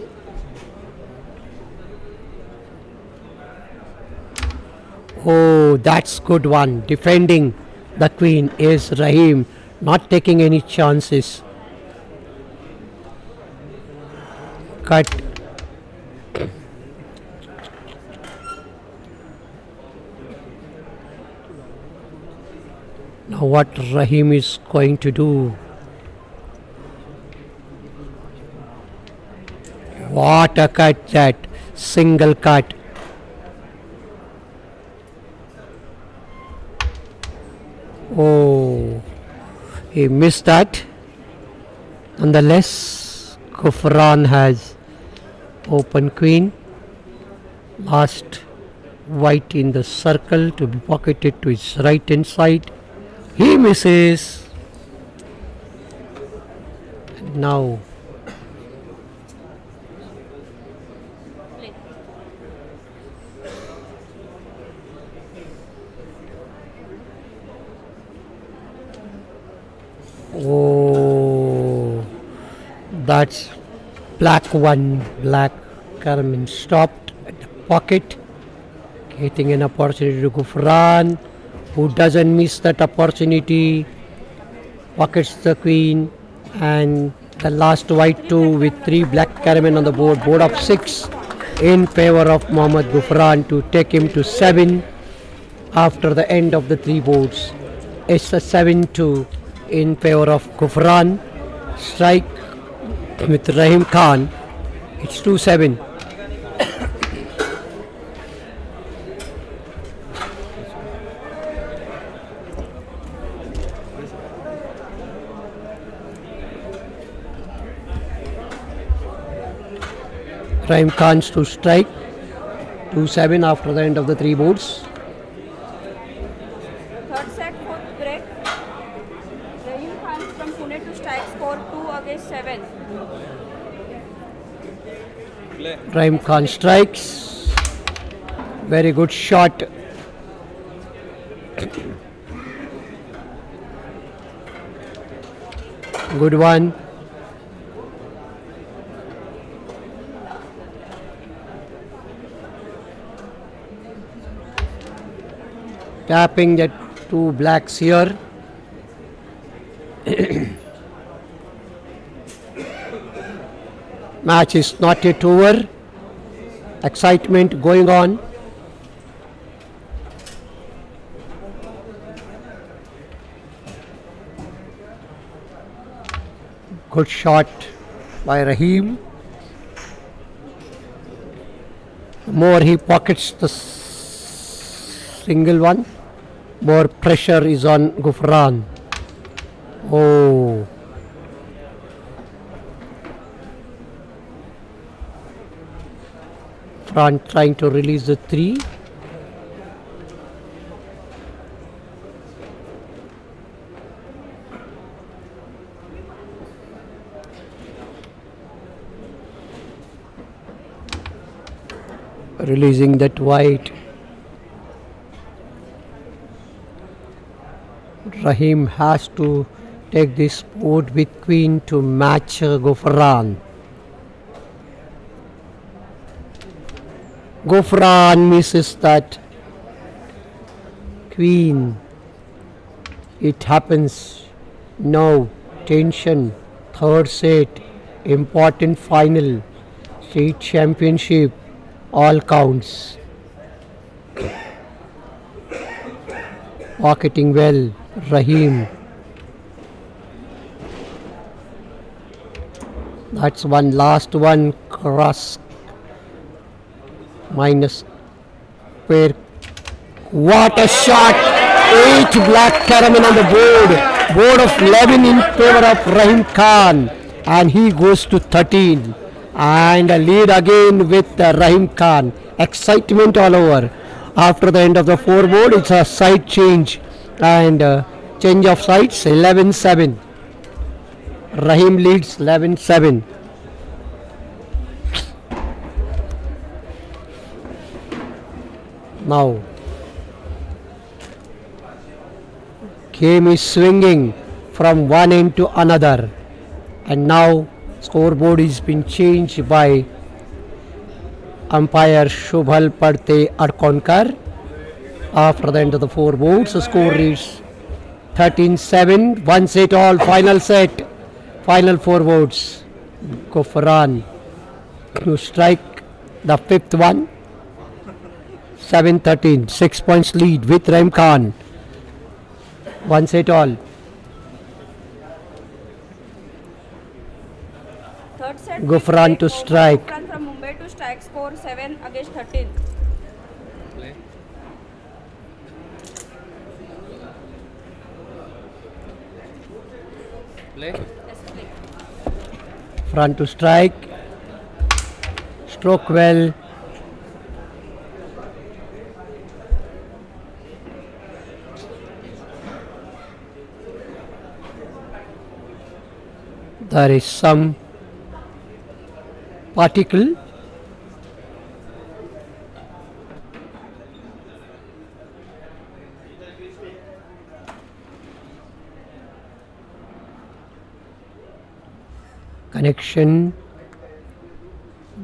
Oh, that's good one. Defending the queen is Rahim, not taking any chances. Cut Now what Rahim is going to do? What a cut that single cut. Oh, he missed that. Nonetheless, Gufran has open queen. Last white in the circle to be pocketed to his right hand side. He misses. Now Oh, that's black one. Black carrommen stopped at the pocket, getting an opportunity to Gufran, who doesn't miss that opportunity, pockets the queen, and the last white two with three black carrommen on the board, board of six in favor of Mohammad Gufran to take him to seven after the end of the three boards. It's a 7 2 in favor of Gufran. Strike with Rahim Khan. It's 2 7. Rahim Khan's to strike 2 7 after the end of the three boards. Third set, fourth break. Rahim Khan from Pune to strike score 2 against 7. Rahim Khan strikes. Very good shot. Good one. Tapping the two blacks here. Match is not yet over. Excitement going on. Good shot by Rahim. The more he pockets the single one, more pressure is on Gufran. Oh. Front trying to release the three. Releasing that white. Rahim has to take this board with queen to match uh, Gufran. Gufran misses that queen. It happens. now. tension. Third set. Important final. State championship. All counts. Pocketing well. Rahim. That's one last one cross minus pair. What a shot! Eight black carrommen on the board. Board of 11 in favor of Rahim Khan. And he goes to 13. And a lead again with Rahim Khan. Excitement all over. After the end of the four board, it's a side change. And uh, change of sides 11 7. Rahim leads 11 7. Now, game is swinging from one end to another, and now scoreboard is been changed by umpire Shubhal Parte Adkonkar. After the end of the four boards, the score reads 13-7, one set all, final set, final four boards. Gufran to strike the fifth one. 7 13, 6 points lead with Rahim Khan. One set all. Third set. Gufran to strike. Gufran from Mumbai to strike score 7 against 13. Play. Front to strike. Stroke well. There is some particle connection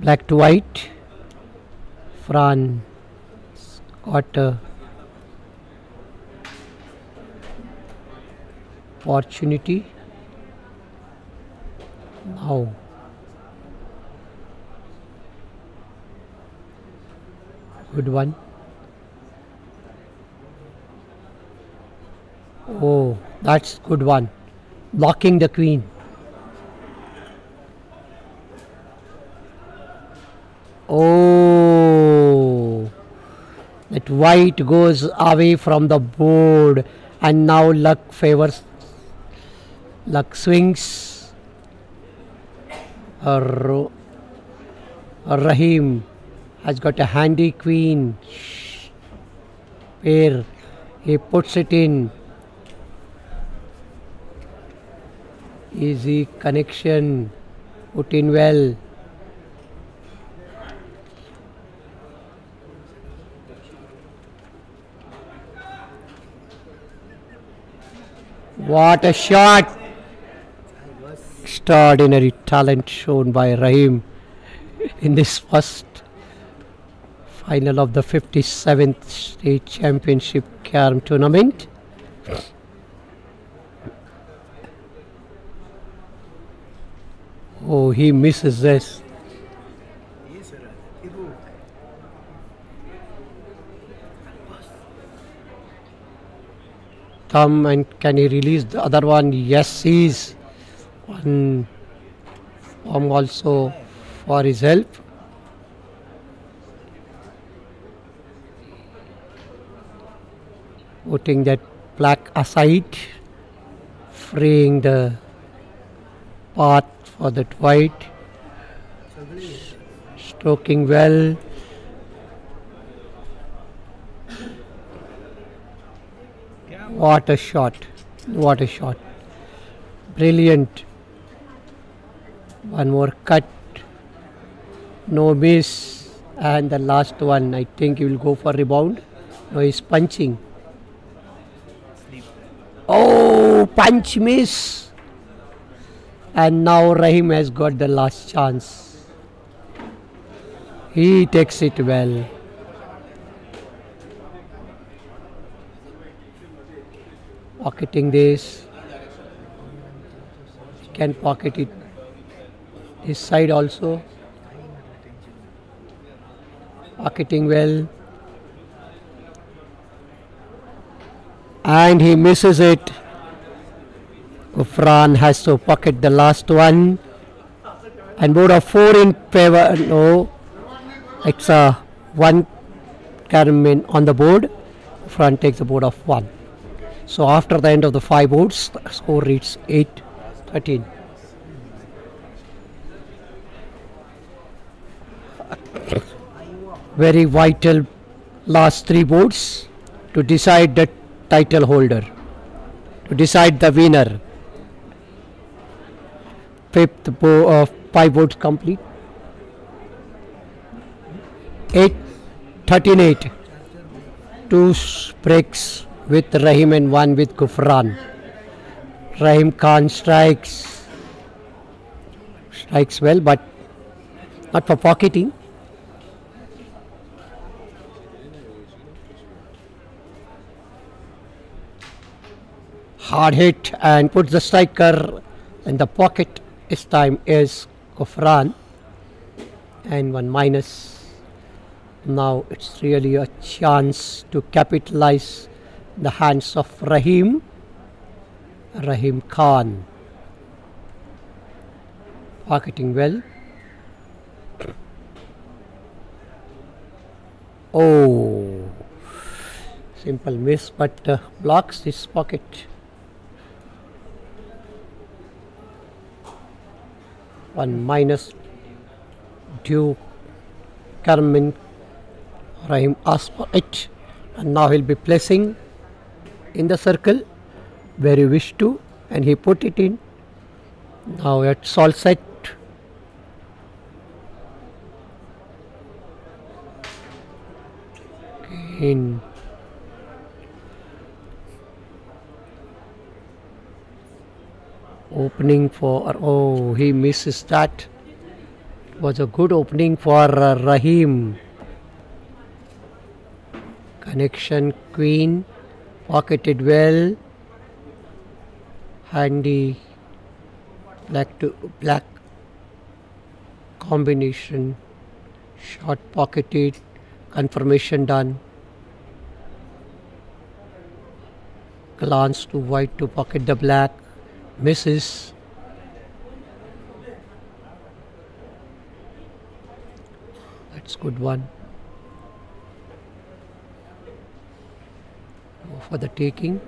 black to white got a opportunity. Now good one. Oh that's good one. Blocking the queen Oh, that white goes away from the board, and now luck favors. Luck swings. Uh, Rahim has got a handy queen. Pair. He puts it in. Easy connection. Put in well. What a shot! Extraordinary talent shown by Rahim in this first final of the 57th State Championship Carrom tournament. Oh, he misses this. Thumb and can he release the other one? Yes, one palm also for his help. Putting that black aside, freeing the path for that white, stroking well. What a shot! What a shot! Brilliant. One more cut. No miss. And the last one, I think he will go for rebound. No, he's punching. Oh, punch miss. And now Rahim has got the last chance. He takes it well. Pocketing this. He can pocket it this side also. Pocketing well. And he misses it. Gufran has to pocket the last one. And board of four in favor. No. It's a one carrommen on the board. Gufran takes the board of one. So after the end of the five boards, the score reads 8 13. Very vital last three boards to decide the title holder, to decide the winner. Fifth bo- uh, five votes complete. 8 13 8. Two breaks with Rahim and one with Gufran. Rahim Khan strikes. Strikes well, but not for pocketing. Hard hit and puts the striker in the pocket. This time is Gufran and one minus. Now it's really a chance to capitalize the hands of Rahim. Rahim Khan. Pocketing well. Oh, simple miss, but uh, blocks this pocket. One minus due Karmin Rahim asked for it, and now he'll be placing in the circle where he wished to, and he put it in. Now it's all set. In opening for oh he misses that was a good opening for uh, Rahim connection queen pocketed well handy black to black combination short pocketed confirmation done. Glance to white to pocket the black misses. That's good one Go for the taking.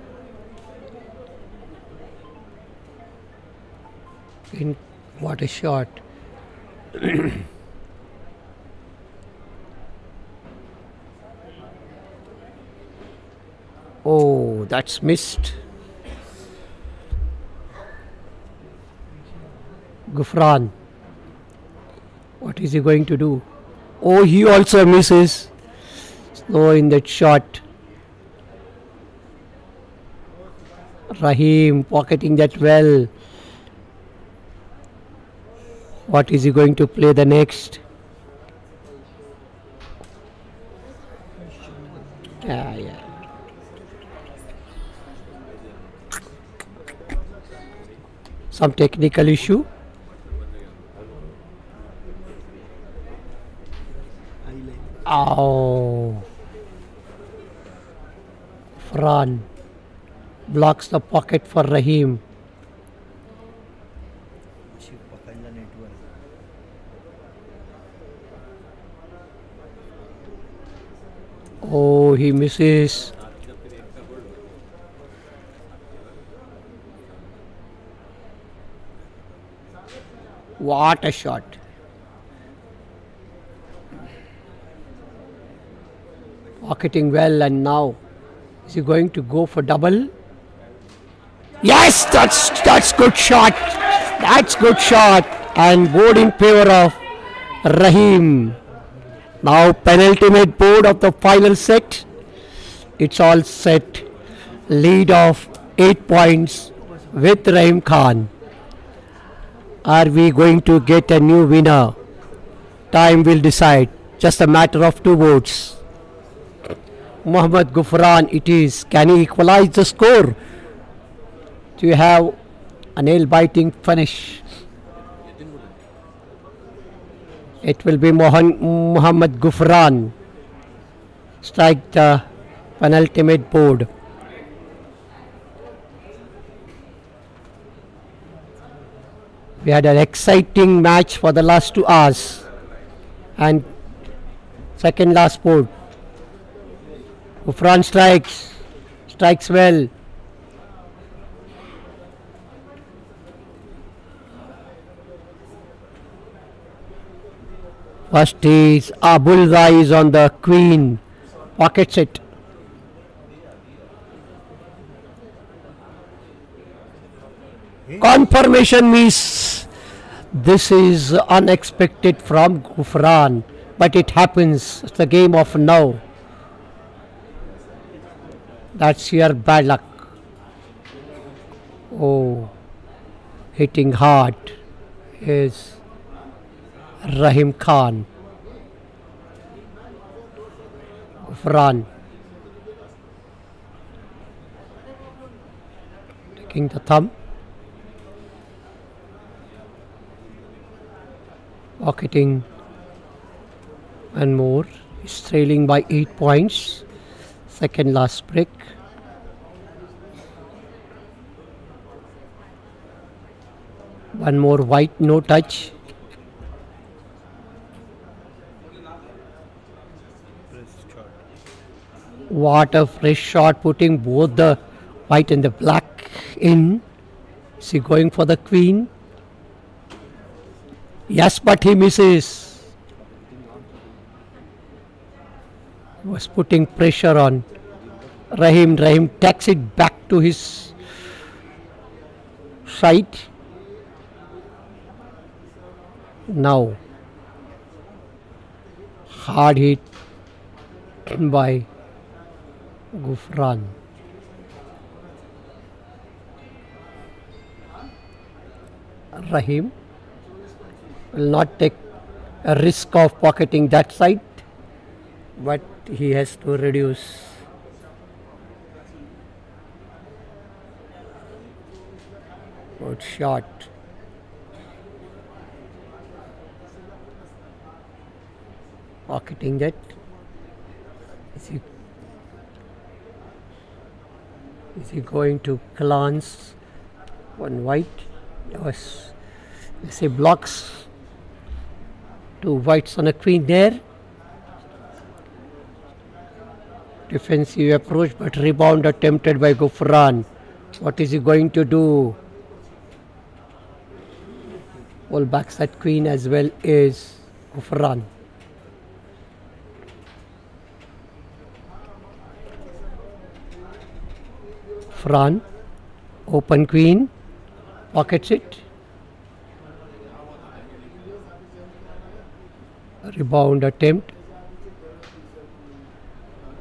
In what a shot. Oh that's missed. Gufran what is he going to do? Oh he also misses. Slow in that shot Rahim pocketing that well what is he going to play the next? Yeah, yeah. Some technical issue. Oh. Fran blocks the pocket for Rahim. Oh, he misses. What a shot. Pocketing well, and now is he going to go for double? Yes, that's that's good shot. That's good shot, and board in favor of Rahim. Now penultimate board of the final set. It's all set. Lead of 8 points with Rahim Khan. Are we going to get a new winner? Time will decide. Just a matter of two votes. Mohammad Gufran it is. Can he equalize the score? Do you have a nail biting finish? It will be Mohan, Mohammad Gufran strike the penultimate board. We had an exciting match for the last two hours and second last board. Gufran strikes, strikes well. First is a bullseye is on the queen, pockets it. Confirmation miss. This is unexpected from Gufran, but it happens. It's the game of now. That's your bad luck. Oh, hitting hard is Rahim Khan. Gufran. Taking the thumb. Pocketing and more. He's trailing by 8 points. Second last break. One more white, no touch. What a fresh shot, putting both the white and the black in. Is he going for the queen? Yes, but he misses. Was putting pressure on Rahim. Rahim takes it back to his side. Now, hard hit by Gufran. Rahim will not take a risk of pocketing that side, but he has to reduce. Good shot. Pocketing that. Is he, is he going to glance on white? Let's say blocks two whites on a queen there. Defensive approach, but rebound attempted by Gufran. What is he going to do? All backs at queen as well is Gufran. Fran, open queen, pockets it. Rebound attempt.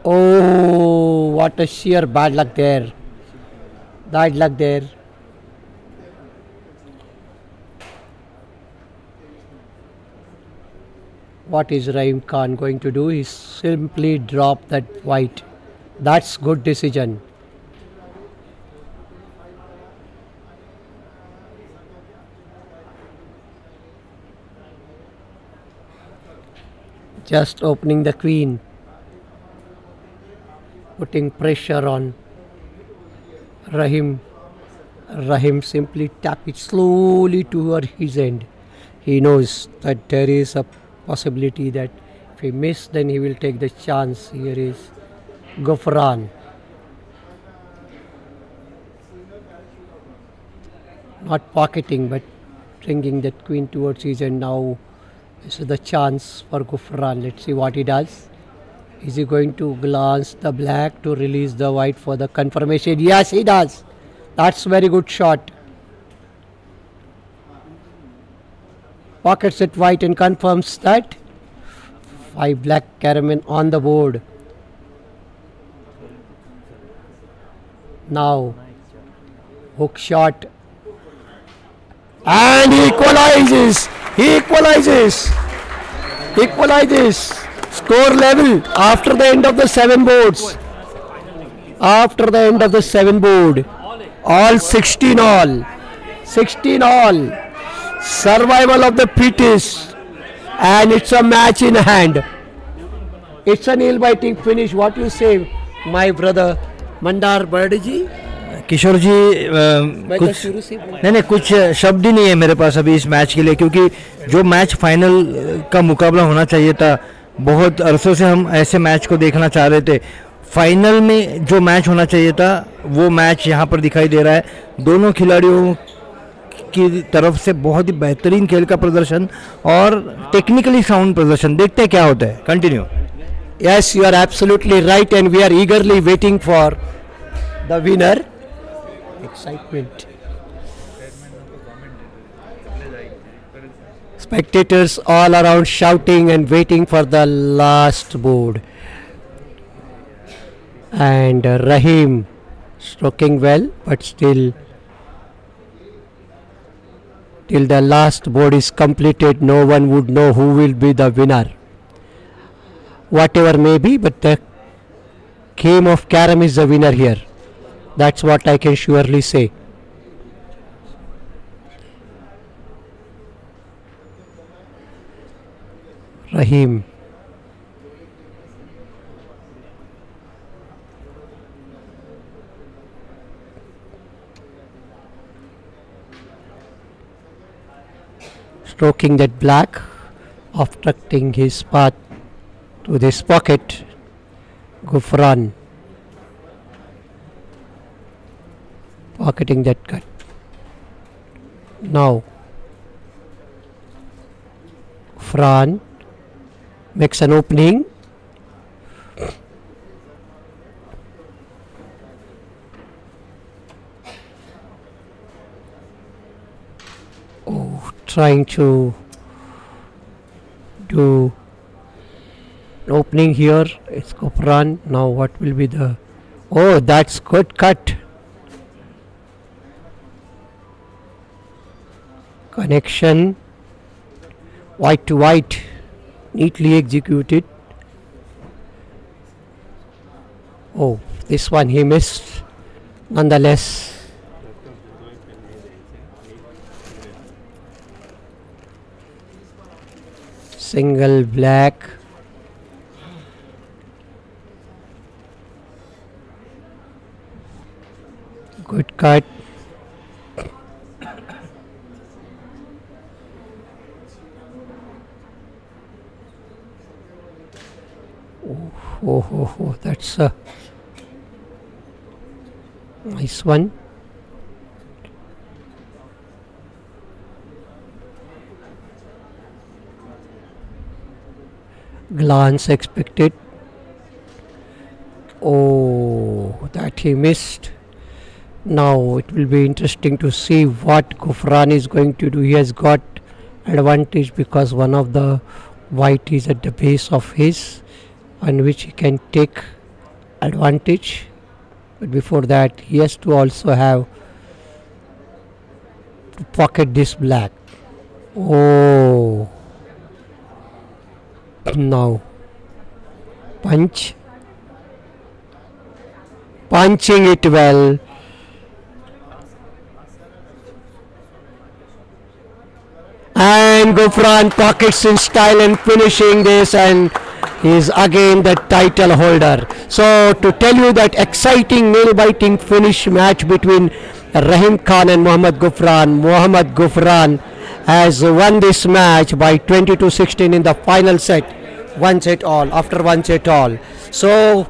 Oh, what a sheer bad luck there. Bad luck there. What is Rahim Khan going to do? He simply drop that white. That's good decision. Just opening the queen. Putting pressure on Rahim. Rahim simply tap it slowly toward his end. He knows that there is a possibility that if he miss then he will take the chance. Here is Gufran. Not pocketing but bringing that queen towards his end now. This is the chance for Gufran. Let's see what he does. Is he going to glance the black to release the white for the confirmation? Yes, he does. That's very good shot. Pockets it white and confirms that. Five black carrommen on the board. Now, hook shot. And he equalizes. He equalizes. Equalizes. Score level after the end of the seven boards. After the end of the seven board. All 16 all. 16 all. Survival of the fittest. And it's a match in hand. It's a nail biting finish. What you say, my brother Mandar Bardji? किशोर जी मैं तो कुछ नहीं नहीं कुछ शब्द ही नहीं है मेरे पास अभी इस मैच के लिए क्योंकि जो मैच फाइनल का मुकाबला होना चाहिए था बहुत अरसों से हम ऐसे मैच को देखना चाह रहे थे। फाइनल में जो मैच होना चाहिए था वो मैच यहाँ पर दिखाई दे रहा है। दोनों खिलाड़ियों की तरफ़ से बहुत ही बेहतरीन खेल का प्रदर्शन और टेक्निकली साउंड प्रदर्शन। देखते हैं क्या होता है। Continue yes you are absolutely right and we are eagerly waiting for the winner. Excitement. Spectators all around shouting and waiting for the last board. And uh, Rahim stroking well, but still, till the last board is completed, no one would know who will be the winner whatever may be, but the game of carrom is the winner here. That's what I can surely say. Rahim. stroking that black, obstructing his path to this pocket. Gufran pocketing that cut. Now, Fran makes an opening. Oh, trying to do opening here. It's Gufran. Now, what will be the? Oh, that's good cut. Connection white to white neatly executed. Oh this one he missed. Nonetheless single black. Good cut Oh, that's a nice one. Glance expected. Oh, that he missed. Now it will be interesting to see what Gufran is going to do. He has got advantage because one of the white is at the base of his on which he can take advantage. But before that he has to also have to pocket this black. Oh. Now punch. Punching it well. And Gufran pockets in style and finishing this and is again the title holder. So to tell you that exciting nail biting finish match between Rahim Khan and Mohammad Gufran, Mohammad Gufran has won this match by 22-16 in the final set, one set all, after one set all. So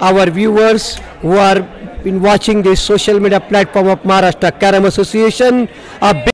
our viewers who are been watching this social media platform of Maharashtra Carrom Association, a big